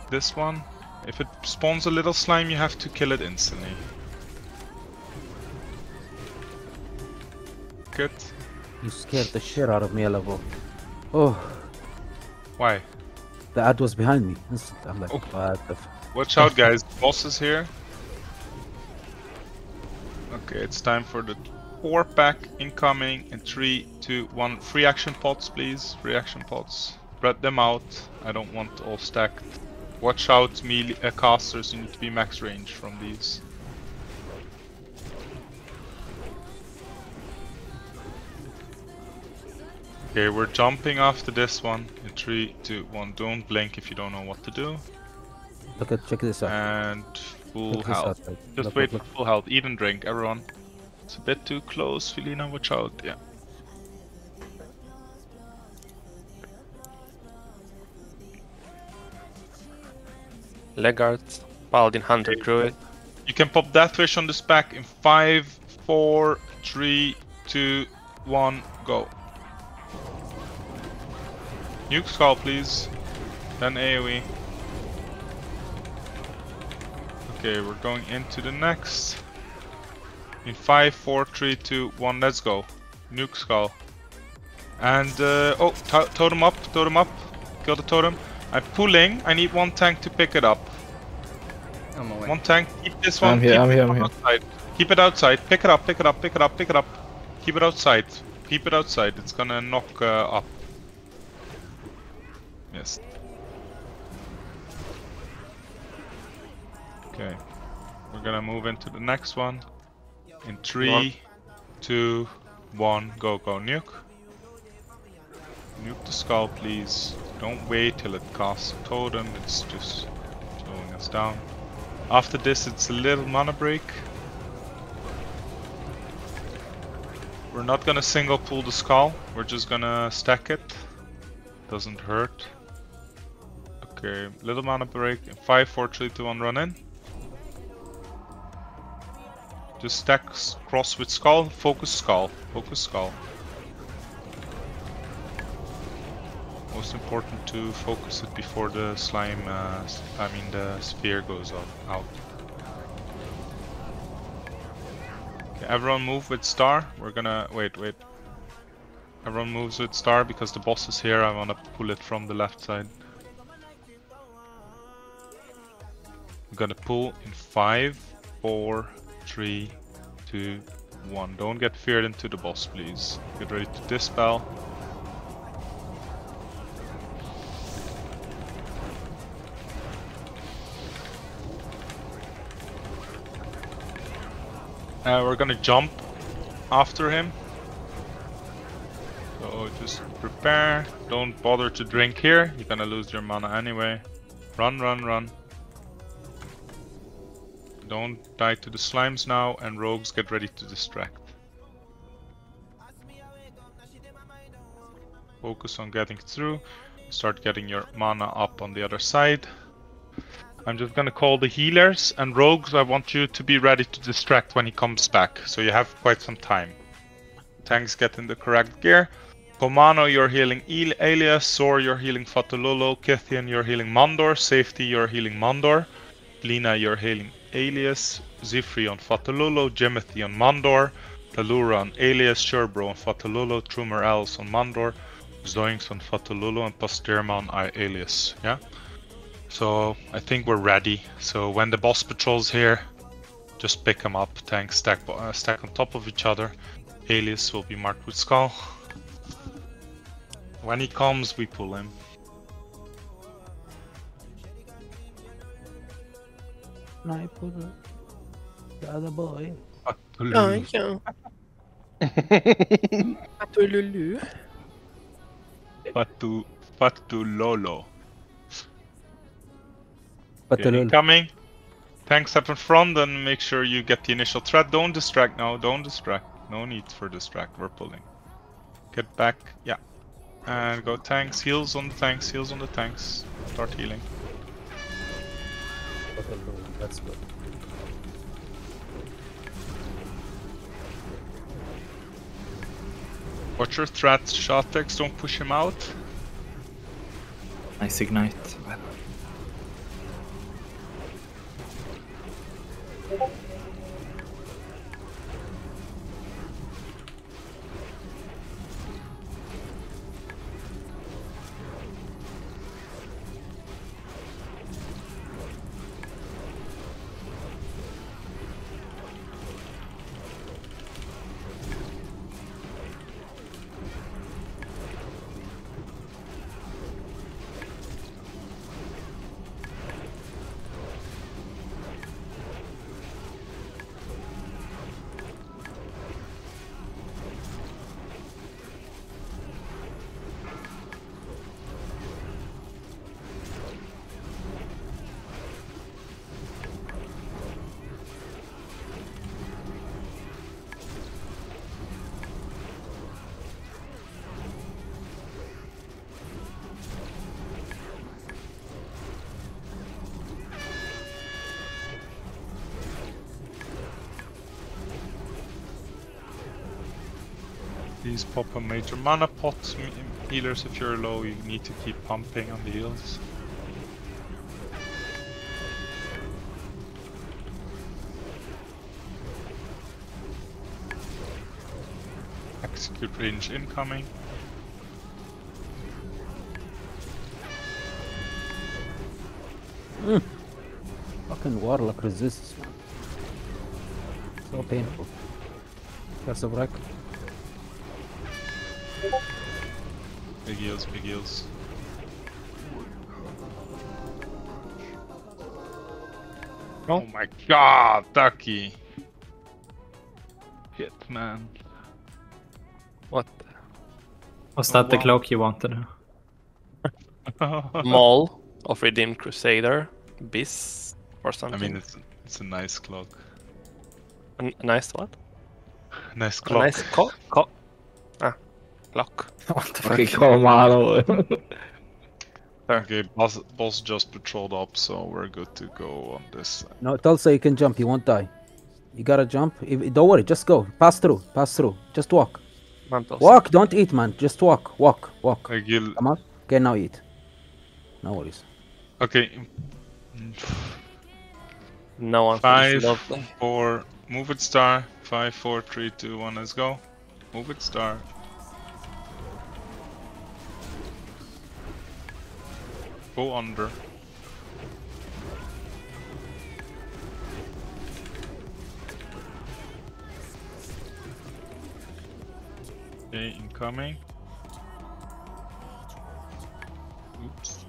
this one. If it spawns a little slime, you have to kill it instantly. Good. You scared the shit out of me, level. Oh, Why? the ad was behind me. I'm like, Oh. what the f- Watch out, guys. Boss is here. Okay, it's time for the four pack incoming in three, two, one. Free action pots, please. Free action pots. Spread them out. I don't want all stacked. Watch out, melee uh, casters. You need to be max range from these. Okay, we're jumping after this one. In three, two, one. Don't blink if you don't know what to do. Look at, check this out. And full health. Just look, wait look, for full health. Eat and drink, everyone. It's a bit too close, Felina, watch out. Yeah. Legards, Paladin Hunter Druid. You can pop Deathwish on this back in five, four, three, two, one, go. Nuke Skull, please. Then AoE. Okay, we're going into the next. In five, four, three, two, one, let's go. Nuke Skull. And, uh, oh, to totem up, totem up. Kill the totem. I'm pulling. I need one tank to pick it up. On my way. One tank. Keep this one. I'm here, keep I'm it here, I'm here. outside. Keep it outside. Pick it up. Pick it up. Pick it up. Pick it up. Keep it outside. Keep it outside. It's gonna knock uh, up. Yes. Okay. We're gonna move into the next one. In three, two, one, go, go, nuke. Nuke the skull, please. Don't wait till it casts a totem, it's just slowing us down. After this, it's a little mana break. We're not gonna single pull the skull, we're just gonna stack it. Doesn't hurt. Okay, little mana break. In 5, 4, 3, 2, 1, run in. Just stack cross with skull, focus skull, focus skull. Most important to focus it before the slime, uh, I mean the sphere goes out. out. Okay, everyone move with star. We're gonna wait, wait. Everyone moves with star because the boss is here. I wanna pull it from the left side. I'm gonna pull in five, four, three, two, one. Don't get feared into the boss, please. Get ready to dispel. Uh, we're gonna jump after him. So just prepare. Don't bother to drink here. You're gonna lose your mana anyway. Run, run, run. Don't die to the slimes now, and rogues get ready to distract. Focus on getting through. Start getting your mana up on the other side. I'm just gonna call the healers and rogues. I want you to be ready to distract when he comes back, so you have quite some time. Tanks get in the correct gear. Komano, you're healing El Elias. Sor, you're healing Fatulolo. Kithian, you're healing Mandor. Safety, you're healing Mandor. Lina, you're healing Alias. Zifri on Fatulolo. Jimothy on Mandor. Talura on Alias. Sherbro on Fatulolo. Trumer Els on Mandor. Zoinks on Fatulolo. And Pasterma on Alias. Yeah? So I think we're ready. So when the boss patrols here, just pick them up. Tanks stack, uh, stack on top of each other. Alias will be marked with skull. When he comes, we pull him. Sniper. Er the other boy. Ja, ja. Atululu. Fatu, Fatulolo. But Okay, incoming. Tanks up in front and make sure you get the initial threat. Don't distract now, don't distract. No need for distract, we're pulling. Get back, yeah. And go tanks, heals on the tanks, heals on the tanks. Start healing. That's good. Watch your threats, shot don't push him out. Nice ignite. Please pop a major mana pot. Healers, if you're low, you need to keep pumping on the heals. Execute range incoming. Mm. Fucking warlock resists. So painful. Curse of Wreck. Big heals, big heals. Oh my god, Ducky! Shit, man. What? Was oh, that the cloak you wanted? Maul of Redeemed Crusader, Bis or something. I mean, it's it's a nice clock. a, a nice what? Nice A clock. nice co- co- clock. What the Fucking come on. Okay, boss, boss just patrolled up, so we're good to go on this side. No, Tulsa, you can jump. You won't die. You gotta jump. If, don't worry. Just go. Pass through. Pass through. Just walk. Come. Walk. Don't eat, man. Just walk. Walk. Walk. I Gil- Come on. Okay, now eat. No worries. Okay. No one. Five, Lovely. four, move it star. Five, four, three, two, one, let's go. Move it star. Go under. Okay, incoming. Oops.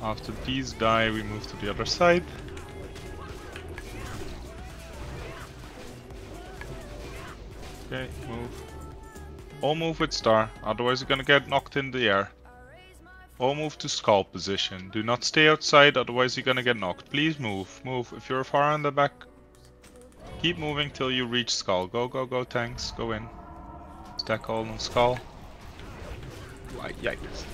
After these die, we move to the other side. Okay, move. All move with star, otherwise you're gonna get knocked in the air. All move to skull position. Do not stay outside, otherwise you're gonna get knocked. Please move, move. If you're far in the back, keep moving till you reach skull. Go, go, go, tanks, go in. Stack all on skull. Why, yikes.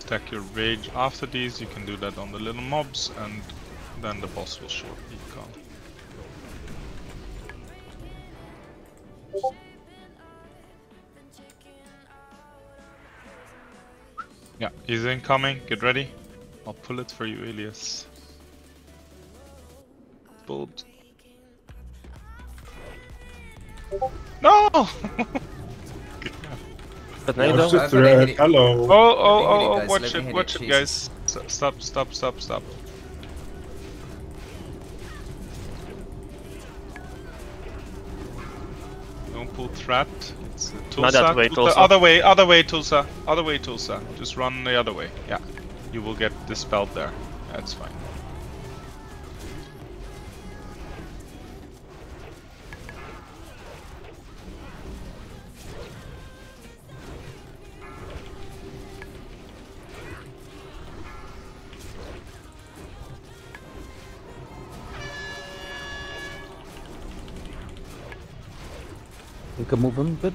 Stack your rage after these, you can do that on the little mobs, and then the boss will shortly come. Yeah, he's incoming, get ready. I'll pull it for you, Elias. Pulled. No! But I now was though. just. Hello. Oh, oh, Let oh, oh, me hit oh, oh, watch it, watch it, it, guys. Stop, stop, stop, stop, Don't pull threat. It's uh, Tulsa. Not that way, Tulsa. Tulsa. Other way, other way, Tulsa. Other way, Tulsa. Just run the other way. Yeah. You will get dispelled there. That's fine. Can move him a bit.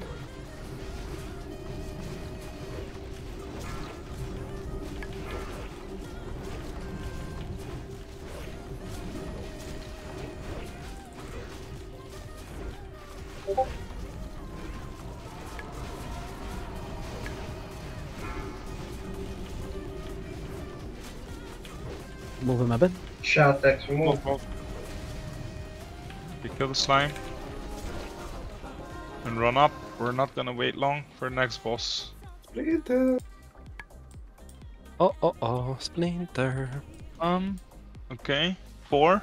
Move him a bit. Shot X move. We kill the slime. And run up. We're not gonna wait long for the next boss. Splinter. Oh oh oh, Splinter. Um, okay. Four.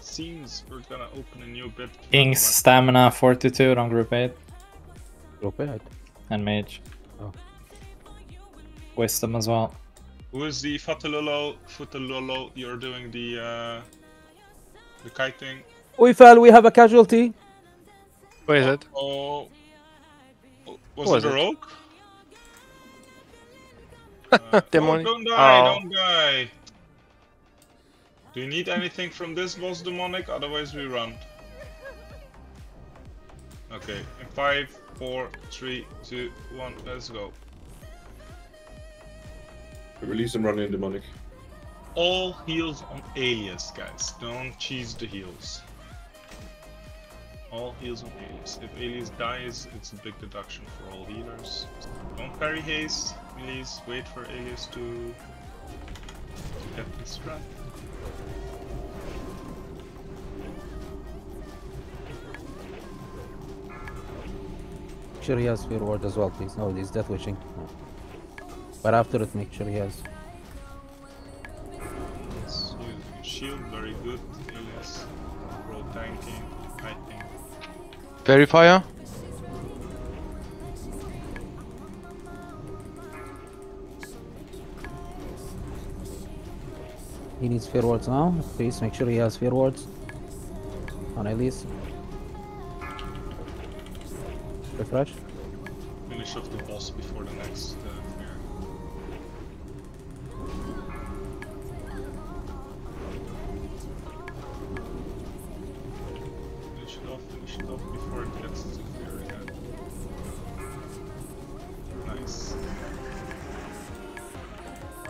Seems we're gonna open a new bit. King's stamina 42 on group 8 Group 8. and mage. Oh. Wisdom as well. Who is the Fatulolo? Futulolo, you're doing the uh, the kiting. We fell. We have a casualty. Where is it? Oh, was Who it was a it? rogue? Uh, Demonic. Oh, don't die! Oh. Don't die! Do you need anything from this boss, demonic? Otherwise, we run. Okay, in five, four, three, two, one, let's go. Release and run in demonic. All heals on Alias, guys. Don't cheese the heals. All heals on Alias. If Alias dies, it's a big deduction for all healers. Don't parry haste, please. Wait for Alias to, to get the strat. Make sure he has fear ward as well, please. No, he's death wishing. No. But after it, make sure he has. Yes, use shield, very good. Alias, pro tanking, fighting. Verifier? He needs fear wards now. Please make sure he has fear wards. On Elise. Refresh. Finish off the boss before the next uh,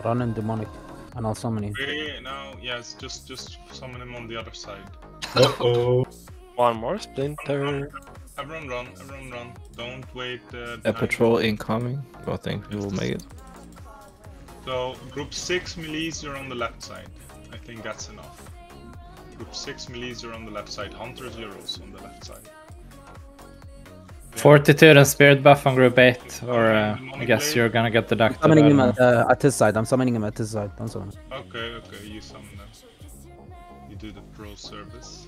Run and demonic. And I'll summon you. Wait, now, yes, just just summon him on the other side. Uh oh. One more splinter. Everyone run, everyone run. Don't wait. Uh, A patrol incoming. I think we will make it. So, group 6 melees are on the left side. I think that's enough. Group 6 melees are on the left side. Hunters, Heroes on the left side. Fortitude and Spirit buff on group 8, or uh, I guess you're gonna get deducted. Summoning I him don't know. at, uh, at his side. I'm summoning him at his side. Don't summon him. Okay, okay, you summon them. You do the pro service.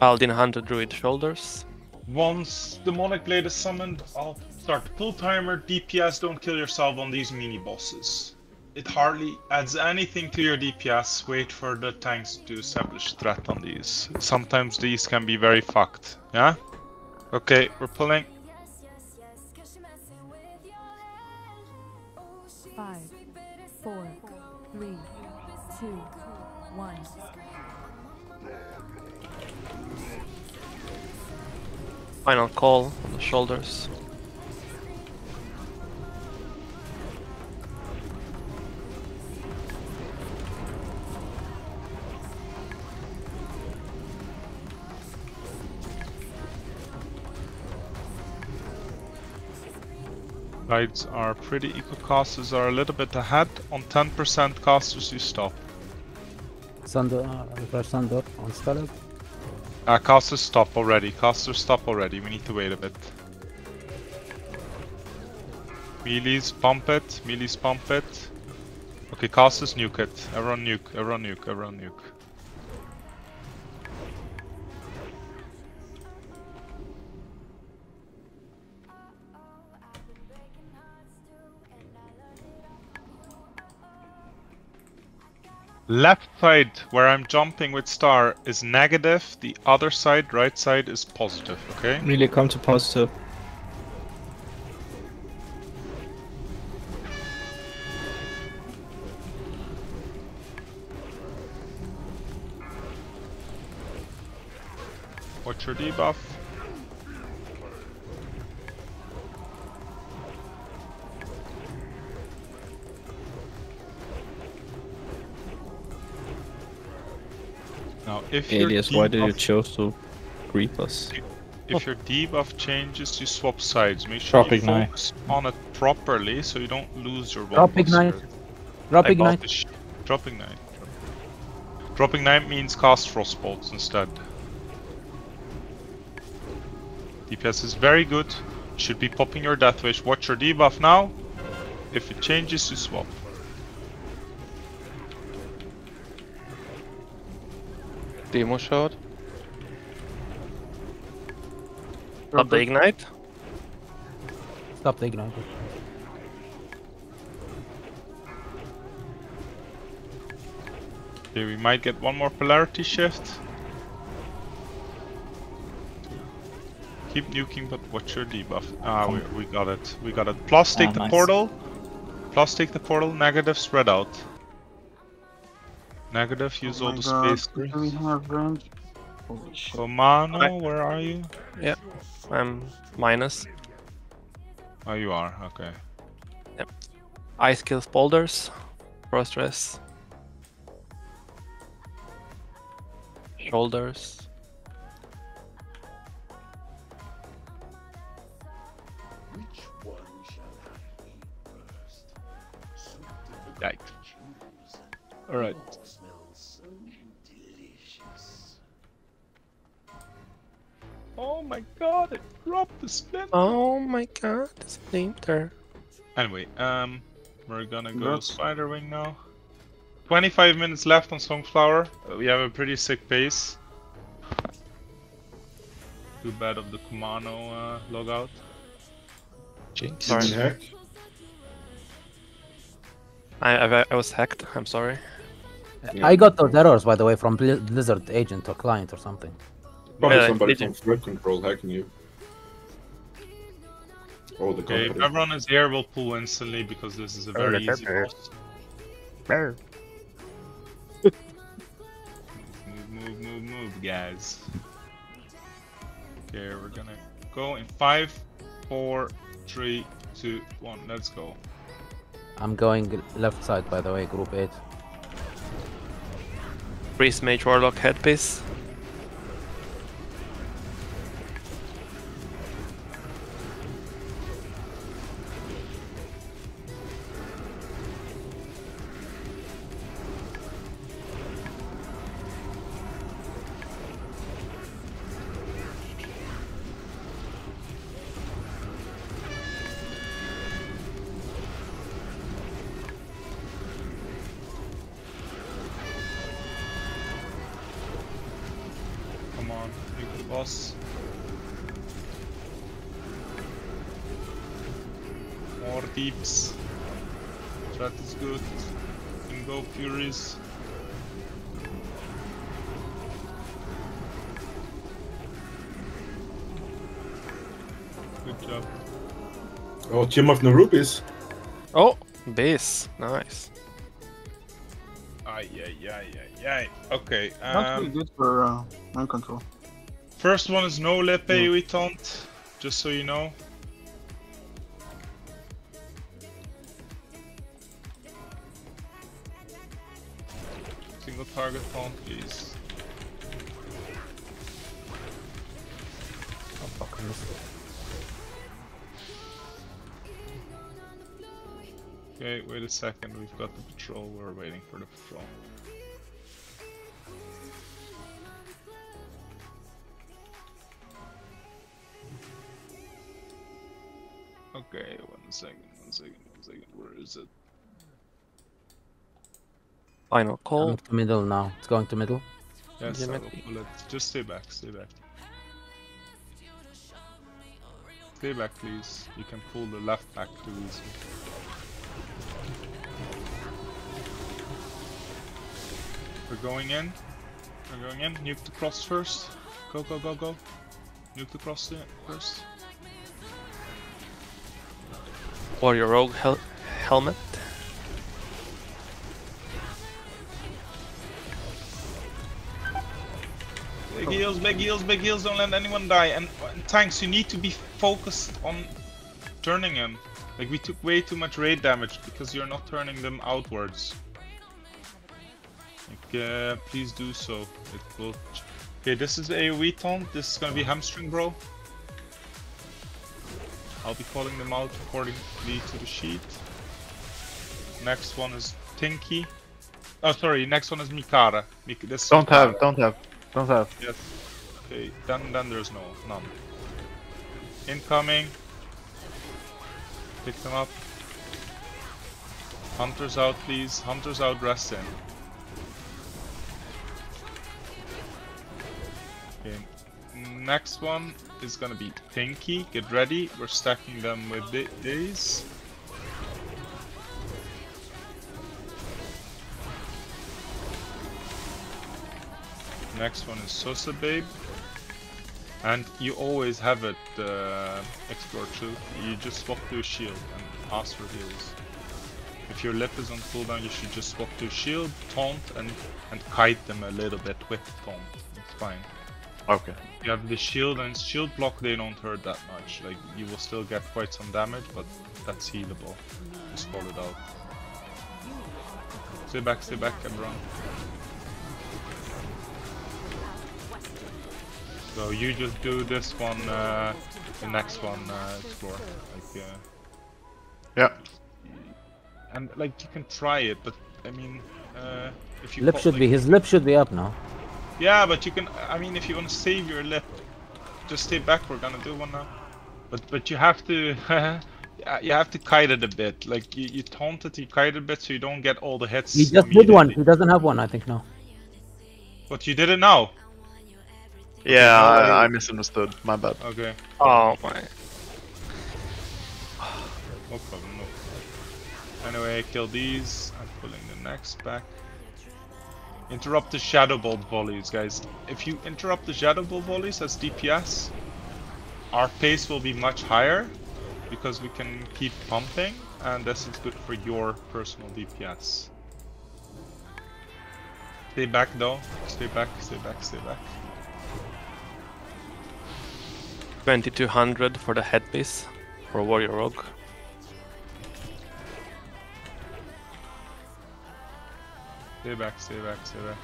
Paladin Hunter Druid Shoulders. Once Demonic Blade is summoned, I'll start the pull timer. DPS, don't kill yourself on these mini bosses. It hardly adds anything to your DPS. Wait for the tanks to establish threat on these. Sometimes these can be very fucked. Yeah? Okay, we're pulling. Five, four, three, two, one. Final call on the shoulders. Guides are pretty equal. Casters are a little bit ahead. On 10% casters, you stop. Thunder, uh, Thunder on Stalagg. Uh, casters stop already. Casters stop already. We need to wait a bit. Melees pump it. Melees pump it. Okay, casters nuke it. Everyone nuke. Everyone nuke. Everyone nuke. Left side, where I'm jumping with star, is negative. The other side, right side, is positive, okay? Really come to positive. What's your debuff. Now, if Alias, why did you debuff- choose to creep us? If your debuff changes, you swap sides. Make sure Drop you ignite. focus on it properly so you don't lose your Drop Wombo ignite. Spirit. Drop I bought ignite. the sh- Drop ignite. Drop ignite means cast frost bolts instead. DPS is very good. Should be popping your death wish. Watch your debuff now. If it changes, you swap. Demo shot. Stop the ignite. Stop the ignite. Okay, we might get one more polarity shift. Keep nuking, but watch your debuff. Ah, we, we got it. We got it. Plus take Ah, the nice. portal. Plus take the portal. Negative spread out. Negative use oh all the God, space. Do we have range? Holy shit. Romano, where are you? Yeah, I'm minus. Oh, you are. Okay. Yep. Ice kills boulders. Frost rest. Shoulders. Yikes. Alright. Oh my god, it dropped the splinter. Oh my god, the splinter. Anyway, um, we're gonna go Congrats. Spider Wing now. 25 minutes left on Songflower. Uh, we have a pretty sick pace. Too bad of the Kumano uh, logout. Jinx. Sorry. Been. I, I, I was hacked, I'm sorry. I got those errors, by the way, from Blizzard agent or client or something. Probably Yeah, somebody did you- from threat control hacking you. Oh, the Okay, if company. everyone is here, we'll pull instantly because this is a very easy boss. Move, move, move, move, guys. Okay, we're gonna go in five, four, three, two, one. Let's go. I'm going left side, by the way, group 8. Priest Mage Warlock headpiece. Good job. Oh, Gem of Nerubis. Oh, base. Nice. Ay, ay, ay, ay, ay. Okay, Not really um, good for uh, mind control. first one is no le AoE taunt, just so you know. Single target taunt, please. Okay, wait a second, we've got the patrol, we're waiting for the patrol. Okay, one second, one second, one second, where is it? Final call. Going to middle now. It's going to middle. Yes, I will pull it. Just stay back, stay back. Stay back, please. You can pull the left back too easy. We're going in. We're going in. Nuke the cross first. Go, go, go, go. Nuke the cross first. Warrior Rogue hel helmet. Big heals, big heals, big heals, don't let anyone die. And, and tanks, you need to be focused on turning them. Like, we took way too much raid damage because you're not turning them outwards. Uh, please do so. It will. Okay, this is the AoE taunt. This is gonna be hamstring, bro. I'll be calling them out accordingly to the sheet. Next one is Tinky. Oh, sorry. Next one is Mikara. Mik this Don't have, don't have, don't have. Yes. Okay, then then there's no none. Incoming. Pick them up. Hunters out, please. Hunters out, rest in. Next one is gonna be Pinky. Get ready. We're stacking them with these. Next one is Sosa Babe. And you always have it, uh, Explore Truth. You just swap to a shield and ask for heals. If your lip is on cooldown, you should just swap to a shield, taunt, and, and kite them a little bit with taunt. It's fine. Okay. You have the shield and shield block, they don't hurt that much. Like, you will still get quite some damage, but that's healable. Just call it out. Stay back, stay back, and run. So you just do this one, uh, the next one, uh, explore. Like, uh, Yeah. and like you can try it, but I mean, uh, if you Lip call- should be his lip should be up now. Yeah, but you can. I mean, if you want to save your lip, just stay back. We're gonna do one now. But but you have to. you have to kite it a bit. Like you, you taunt it, you kite it a bit, so you don't get all the hits. He just did one. He doesn't have one, I think now. But you did it now. Yeah, now I, I- I misunderstood. My bad. Okay. Oh my. No problem. No. Problem. Anyway, kill these. I'm pulling the next back. Interrupt the shadow bolt volleys, guys. If you interrupt the shadow bolt volleys as DPS, our pace will be much higher because we can keep pumping, and this is good for your personal DPS. Stay back though. Stay back, stay back, stay back. 2200 for the headpiece for Warrior Rogue. Stay back, stay back, stay back.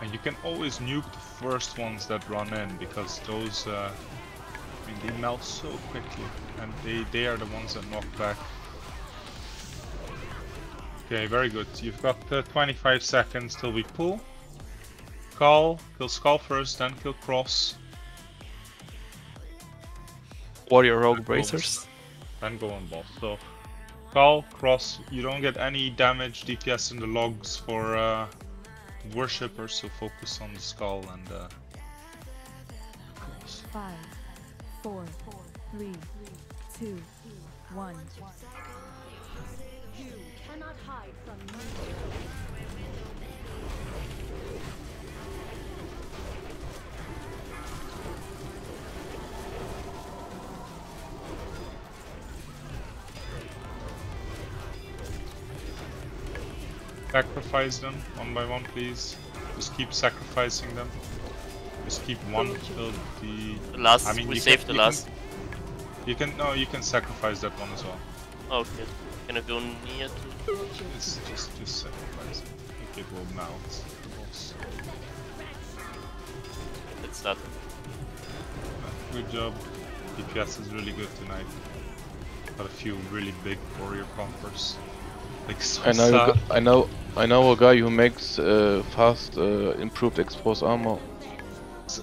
And you can always nuke the first ones that run in because those, uh, I mean, they melt so quickly, and they they are the ones that knock back. Okay, very good. You've got uh, 25 seconds till we pull. Call, kill Skull first, then kill Cross. Warrior Rogue bracers. Then go on boss. So, Skull, Cross, you don't get any damage DPS in the logs for uh, worshippers, so focus on the Skull and uh, Cross. Five, four, three, two, one. You cannot hide from me. Sacrifice them one by one, please. Just keep sacrificing them. Just keep one till the. The last- I mean, we you saved can, the you last. Can, you can no, you can sacrifice that one as well. Okay. Can I go near to? Just, just, just sacrifice it. I think it will melt the boss. Let's start. Good job. DPS is really good tonight. Got a few really big warrior conquers. Like I know, Sosa. a I know, I know a guy who makes uh, fast uh, improved exposed armor.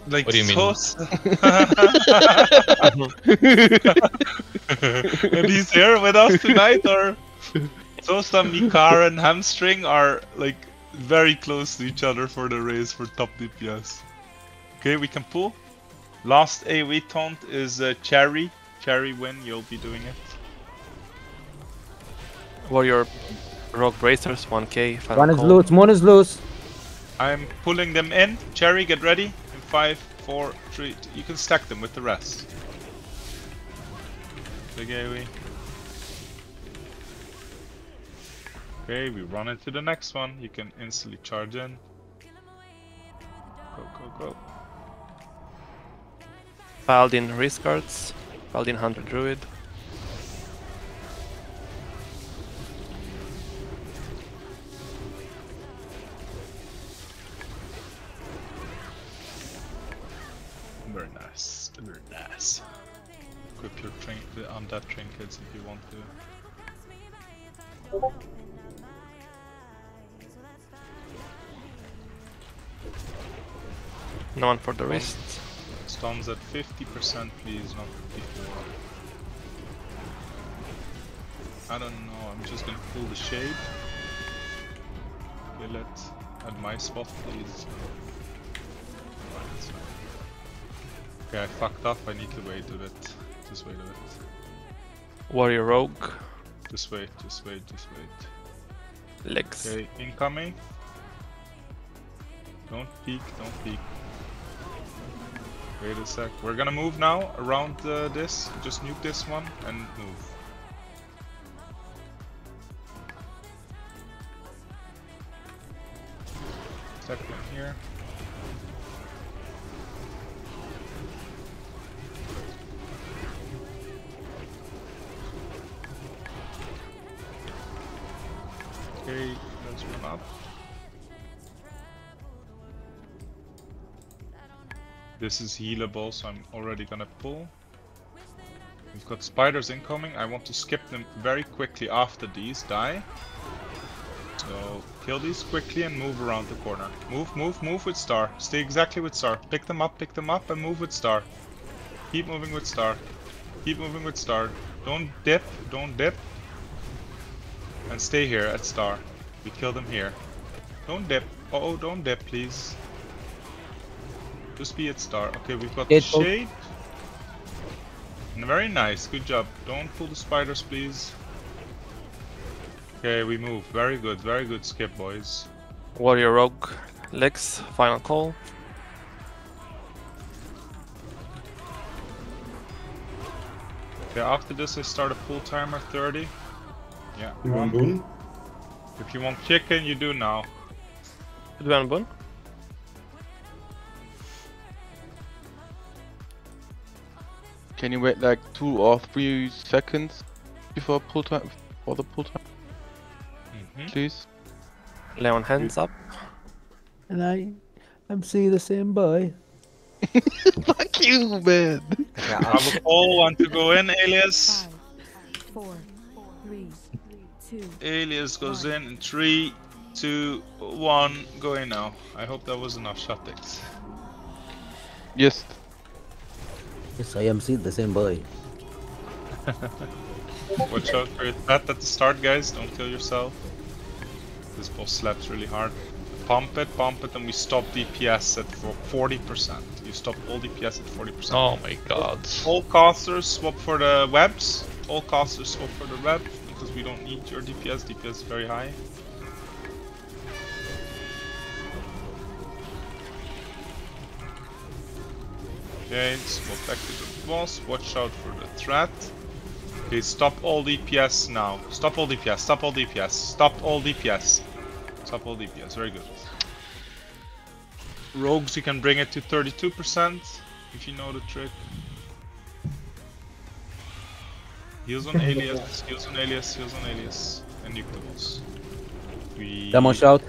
Like What do you mean? Sosa. and he's here with us tonight, or Sosa, Mikara, and Hamstring are like very close to each other for the race for top DPS. Okay, we can pull. Last AoE taunt is uh, Cherry. Cherry win, you'll be doing it. Warrior rock bracers 1k. if I One is recall. loose. One is loose. I'm pulling them in. Cherry, get ready. In five, four, three. t- You can stack them with the rest. Big AoE. Okay, we run into the next one. You can instantly charge in. Go, go, go. Paladin wrist guards. Paladin Hunter Druid. The undead trinkets if you want to. No one for the wrist. Stuns at 50%, please, not 54. I don't know, I'm just gonna pull the shade. Kill it at my spot, please. Fine, it's fine. Okay, I fucked up, I need to wait a bit. Just wait a bit. Warrior Rogue. Just wait, just wait, just wait. Legs. Okay, incoming. Don't peek, don't peek. Wait a sec. We're gonna move now around uh, this. Just nuke this one and move. Second here. Okay, let's run up. This is healable, so I'm already gonna pull. We've got spiders incoming. I want to skip them very quickly after these die. So kill these quickly and move around the corner. Move, move, move with star. Stay exactly with star. Pick them up, pick them up, and move with star. Keep moving with star. Keep moving with star. Don't dip, don't dip. And stay here at star. We kill them here. Don't dip. Uh oh, don't dip, please. Just be at star. Okay, we've got the Shade shade. Very nice, good job. Don't pull the spiders, please. Okay, we move. Very good, very good skip, boys. Warrior Rogue, Lex, final call. Okay, after this I start a full timer 30. Yeah. You want boon? If you want chicken, you do now. Do you want boon? Can you wait like two or three seconds before pull time for the pull time? Mhm. Please. Leon, hands up. And I, I'm seeing the same boy. Fuck you, man. Yeah, I have all call, want to go in, Alias? Four, three, two, Alias goes in in 3, 2, 1, go in now. I hope that was enough shot ticks. Yes. Yes, I am seeing the same boy. Watch out for your threat at the start, guys. Don't kill yourself. This boss slaps really hard. Pump it, pump it, and we stop DPS at 40%. You stop all DPS at 40%. Oh my god. All casters swap for the webs. All casters swap for the web because we don't need your DPS. DPS is very high. Okay, swap back to the boss. Watch out for the threat. Okay, stop all DPS now. Stop all DPS. Stop all DPS. Stop all DPS. Stop all DPS. Very good. Rogues, you can bring it to 32% if you know the trick. Heals on alias, heals on alias, heals on alias, and nuke the boss. We, Demo shout.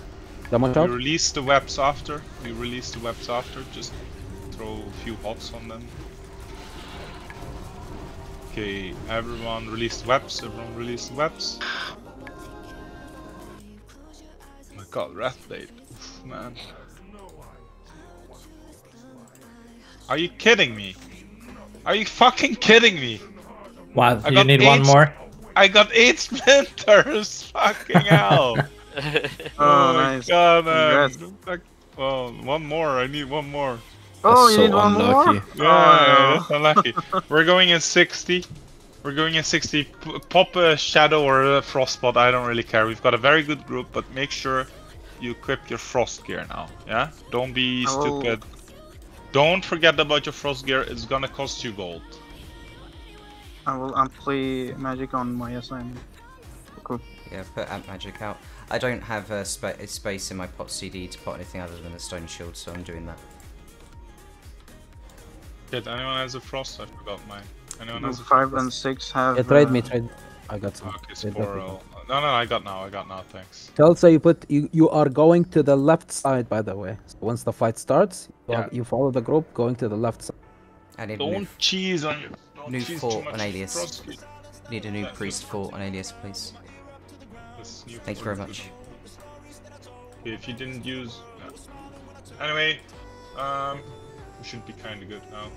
Demo we release the webs after. We release the webs after. Just throw a few hots on them. Okay, everyone release the webs. Everyone release the webs. Oh my god, Wrathblade. Oof, man. Are you kidding me? Are you fucking kidding me? Wow, I you got need one more? I got eight splinters! Fucking hell! Oh, my nice. god, man. Congrats. Fuck- Well, one more. I need one more. Oh, you need one more? Yeah, Oh, that's unlucky. We're going in 60. We're going in 60. P- pop a shadow or a frostbot. I don't really care. We've got a very good group, but make sure you equip your frost gear now. Yeah? Don't be I will- stupid. Don't forget about your frost gear. It's gonna cost you gold. I will um, play magic on my assignment. Cool. Yeah, put Amp Magic out. I don't have a, spa- a space in my pot CD to put anything other than a stone shield, so I'm doing that. Did anyone has a frost? I forgot mine. Anyone No, has a five and six have. Yeah, trade me, uh, trade. I got some. Okay, Trade that with me. Sporel. No, no, I got now. I got now. Thanks. Chelsea, you put you, you are going to the left side, by the way. So once the fight starts, you, are- Yeah. you follow the group going to the left side. I need a Don't new, cheese on your. Don't new cheese fort on Alias. frost. Need a new priest fort on Alias, please. Thank you very much. If you didn't use. no. Anyway, um, we should be kind of good now.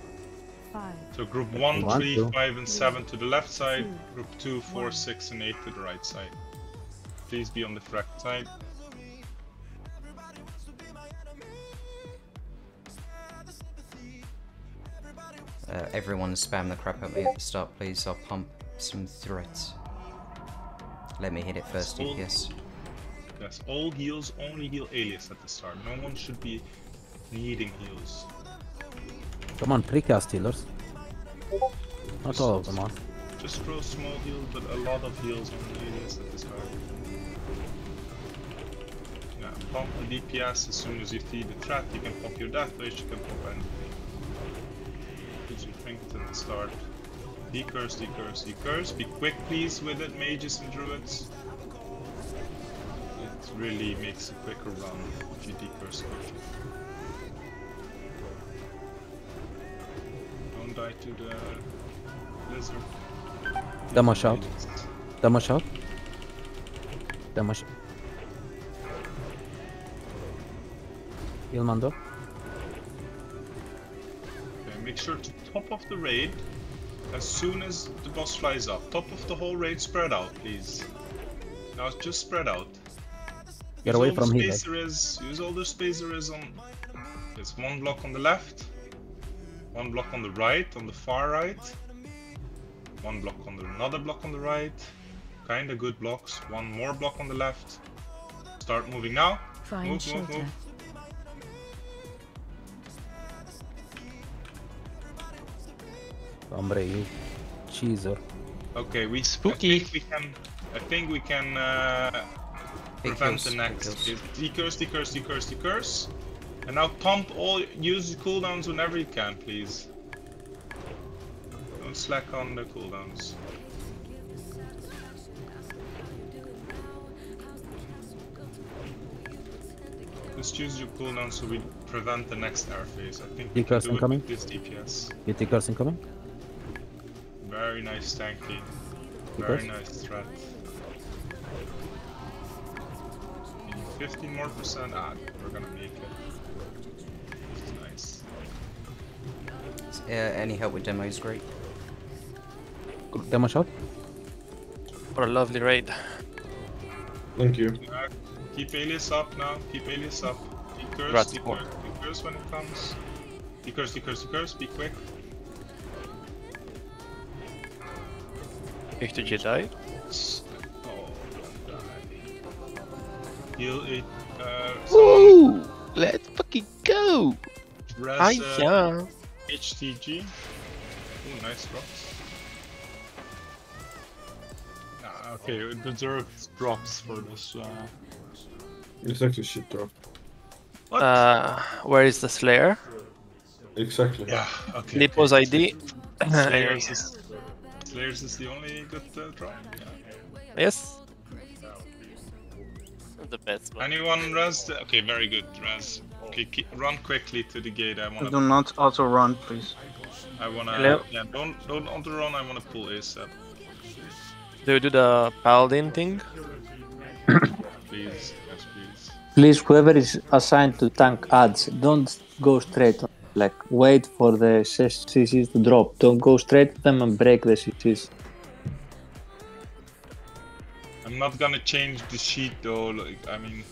five, So group 1, want 3, to. 5, and 7 to the left side, two, group 2, 4, 6, and 8 to the right side. Please be on the correct side. Uh, everyone spam the crap at me at the start, please. I'll pump some threats. Let me hit it first, Hold- DPS. Yes, all heals only heal alias at the start. No one should be needing heals. Come on, precast healers. Not all of them are. Just throw small heals, but a lot of heals on the alias at the start. Yeah, pump the DPS as soon as you see the threat. You can pop your death wish, you can pop anything. The start. Decurse, decurse, decurse. Be quick please with it, mages and druids. It really makes a quicker run if you decurse quickly. Don't die to the lizard. Demo shot. Demo shot. Ilmando. Okay, make sure to top of the raid as soon as the boss flies up. Top of the whole raid, spread out, please. Now just spread out. Get Use away all the from here, space there is. Use all the space there is on. There's one block on the left, one block on the right, on the far right, one block on the another block on the right. Kinda good blocks. One more block on the left. Start moving now. Find move, move, shelter. move. Hombre, you cheeser. Okay, we spooky. I think we can. I think we can uh, prevent the next. Decurse, decurse, decurse, decurse. And now pump all. Use the cooldowns whenever you can, please. Don't slack on the cooldowns. Just use your cooldown so we prevent the next air phase. I think we can Decurse do it incoming. with this DPS. You take curse incoming? Very nice tanky. Decurse. Very nice threat. We 15 more percent. Ah, we're gonna make it. This nice. Uh, any help with demo is great. Good Demo shot. What a lovely raid. Thank you. Uh, keep Alias up now. Keep Alias up. Decurse, Rats decurse, decurse when it comes. Decurse, decurse, decurse. Be quick. If the Jedi. Oh, don't die. Heal it. Uh, Woo! Let's fucking go! Res, Hi, uh, yeah. HTG. Ooh, nice drops. Ah, okay, it deserves drops for this. Uh... It's actually shit drop. Uh, where is the Slayer? Exactly. Yeah, okay. Lipo's ID. Slayers is, Slayers is the only good uh, drop. Yeah. yes. The best one. Anyone res? Okay, very good, res. Okay, keep, run quickly to the gate. I wanna. Do not auto run, please. I wanna. Hello? Yeah, don't don't auto run. I wanna pull ASAP. Do you do the Paladin thing? Please, yes, please. Please, whoever is assigned to tank ads, don't go straight. On. Like, wait for the CCs to drop. Don't go straight to them and break the CCs. I'm not gonna change the sheet though. Like, I mean,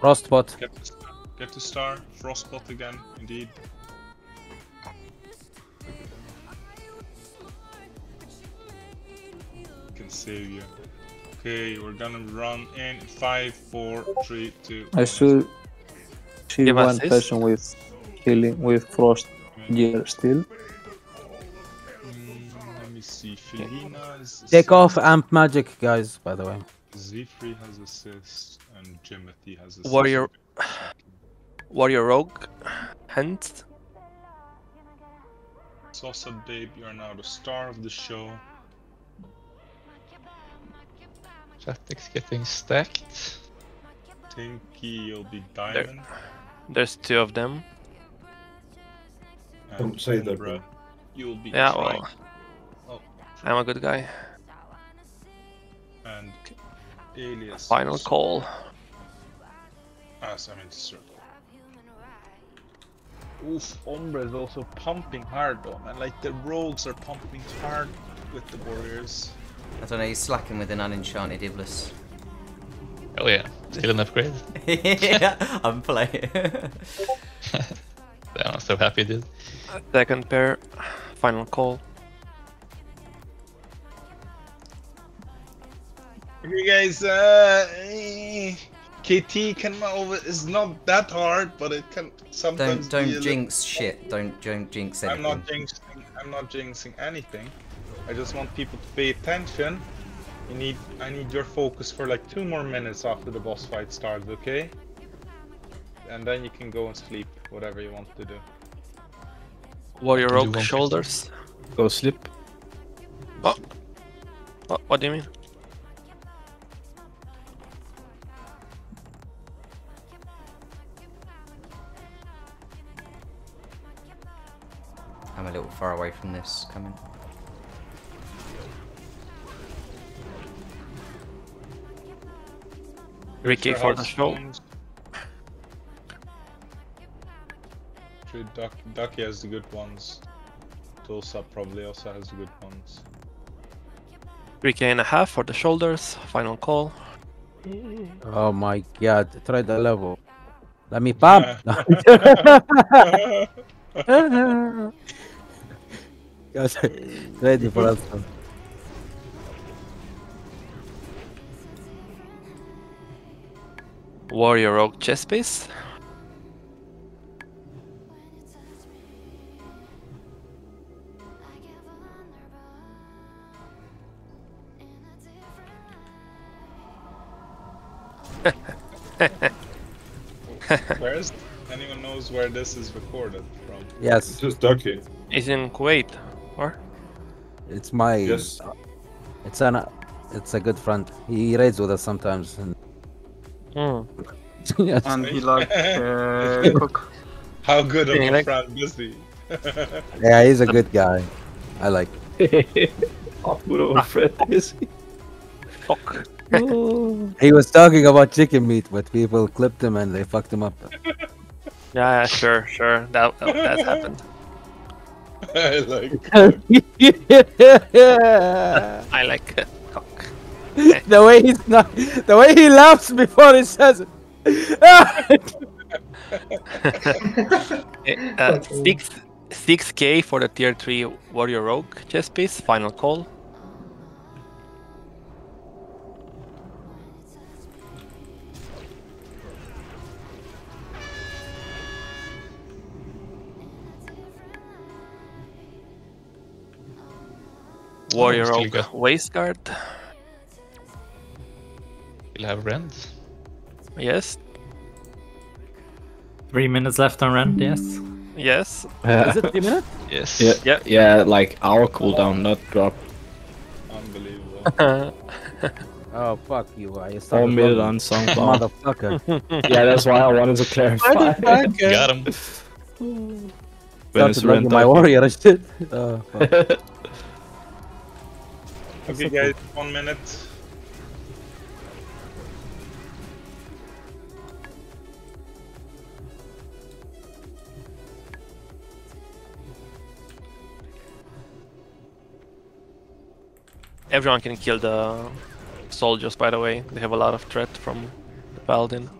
Frostbot. get to, get to star. Frostbot again, indeed. Can save you. Okay, we're gonna run in five, four, three, two. I should see Give us one this. person with healing with frost gear still. Mm, let me see. Felina is. Take off amp magic, guys, by the way. Z3 has assist and Jimothy has assist. Warrior. Warrior Rogue. Hence. Sosa Babe, you are now the star of the show. Jatik's getting stacked. Tinky, you'll be diamond. There's two of them. And Don't say that, bro. You'll be Yeah, tri- well, Oh, I'm a good guy. and Alias. Final is- call. Ah, so I'm in circle. Oof, Ombre is also pumping hard though, man. Like the rogues are pumping hard with the warriors. I don't know, he's slacking with an unenchanted Iblis. Oh yeah, still an upgrade. yeah, I'm playing. Damn, I'm so happy, dude. Second pair. Final call. Okay, guys. Uh, eh, KT can over is not that hard, but it can sometimes don't don't a jinx shit. Don't don't jinx li- anything. I'm not jinxing. I'm not jinxing anything. I just want people to pay attention. You need. I need your focus for like two more minutes after the boss fight starts. Okay. and then you can go and sleep, whatever you want to do. Warrior Do Rogue 150. shoulders. Go sleep. What? What, what do you mean? I'm a little far away from this coming. Ricky for the health show. Duck, Ducky has the good ones. Tulsa probably also has the good ones. 3k and a half for the shoulders. Final call. Mm. Oh my god, try the level. Let me pump. Guys, ready for us. Warrior Rogue chest piece. Where's anyone knows where this is recorded from? Yes, It's Just Turkey. It's in Kuwait, or? it's my. Yes. It's an. It's a good friend. He raids with us sometimes. And... Hmm. yes. And he like uh, cook. How good of a like- friend is he? Yeah, he's a good guy. I like. How good of a friend is he? Fuck. He was talking about chicken meat, but people clipped him and they fucked him up. Yeah, yeah, sure, sure. That that, that happened. I like. I like. Cock. the way he's not, the way he laughs before he says it. Eh, uh, six six k for the tier three warrior rogue chest piece. Final call. Warrior still Rogue got- waist guard. You'll have rent. Yes, Three minutes left on rent, yes. yes. Is it three minutes? Yes. Yeah, Yeah. yeah, like our cooldown, not drop. Unbelievable. Oh fuck you! I All started minute wrong. on SoundCloud. motherfucker. yeah, that's why I wanted to clarify. Got him. When Started rent my warrior and shit. Oh, fuck. Okay, guys, one minute. Everyone can kill the soldiers. By the way, they have a lot of threat from the paladin.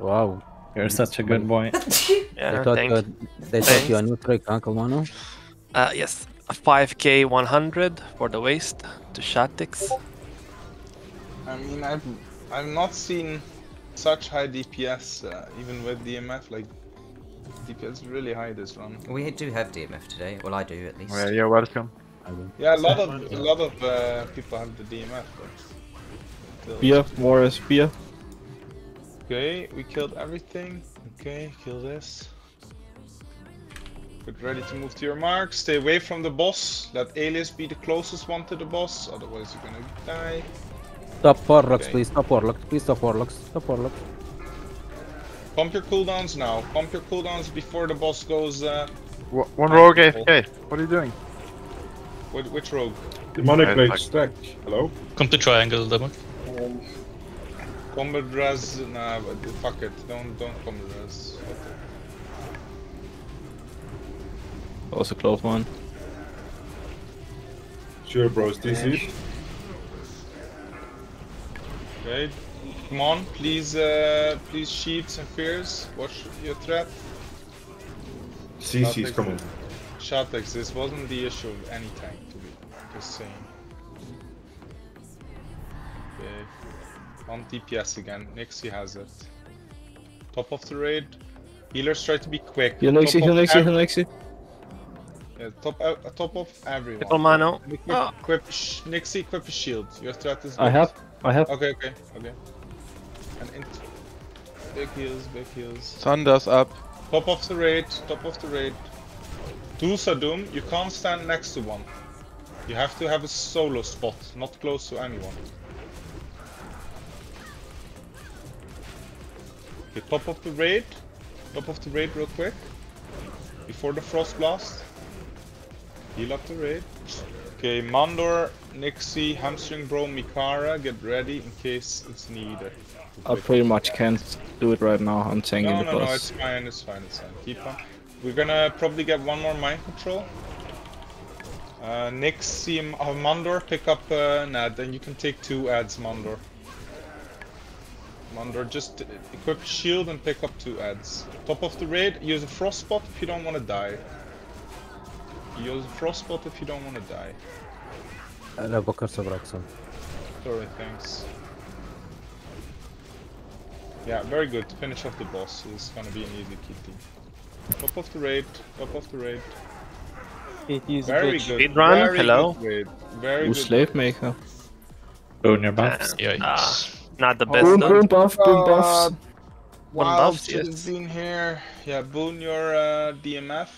wow. You're such a good boy. Yeah, they taught thank- you, they taught you a new trick, Uncle Mano. Uh, yes, 5k 100 for the waist to Shatix. I mean, I've I've not seen such high DPS, uh, even with DMF. Like, DPS is really high this run. We do have DMF today. Well, I do at least. Well, you're welcome. Yeah, a lot of a lot of uh, people have the DMF. But still. Spear, more spear. Okay, we killed everything. Okay, kill this. Get ready to move to your mark. Stay away from the boss. Let Alias be the closest one to the boss, otherwise you're gonna die. Stop warlocks, Okay. please. Stop warlocks. Please stop warlocks. Stop warlocks. Pump your cooldowns now. Pump your cooldowns before the boss goes. Uh, Wha- One rogue AFK. What are you doing? which, which rogue? Demonic Right, Blade stack. Hello? Come to triangle, Demon. Combat res. Nah, fuck it. Don't don't combat res. That was a close one. Sure, bros. DC. Okay, come on, please, uh, please, sheets and fears. Watch your threat. CC's coming. Shatex, this wasn't the issue of any tank, to be just saying. Okay, on DPS again. Nixie has it. Top of the raid. Healers try to be quick. Heal Nixie, Top heal Nixie, ev- heal Nixie. Yeah, top, uh, top of everyone. Triple mano. Equip, Ah. equip sh Nixie, equip a shield. Your threat is. I have, I have. Okay, okay, okay. And int big heals, big heals. Thunder's up. Top of the raid, top of the raid. Dusa Doom, you can't stand next to one. You have to have a solo spot, not close to anyone. Okay, top of the raid. Top of the raid real quick. Before the frost blast. Heal up the raid. Okay, Mandor, Nixie, Hamstring Bro, Mikara, get ready in case it's needed. I pretty much can't do it right now. I'm tanking No, the no, no, boss. it's fine, it's fine, it's fine. Keep on. We're gonna probably get one more mind control. Uh, Nixie, M- uh, Mandor, pick up uh, an ad, and you can take two ads, Mandor. Mandor, just equip shield and pick up two ads. Top of the raid, use a frost pot if you don't want to die. Use frost pot if you don't want to die. And Robokar co Roxon. Sorry, thanks. Yeah, very good. Finish off the boss. It's gonna be an easy kitty. Top of the raid. Top of the raid. It is very good. Speedrun, very hello. Good raid. Very Ooh, good. Slave maker. Oh, near buffs. Yeah. Uh, not the oh, best. Boom, boom, buff, boom, buffs. Uh, wow, buffs, yes. been here. Yeah, boon your uh, DMF.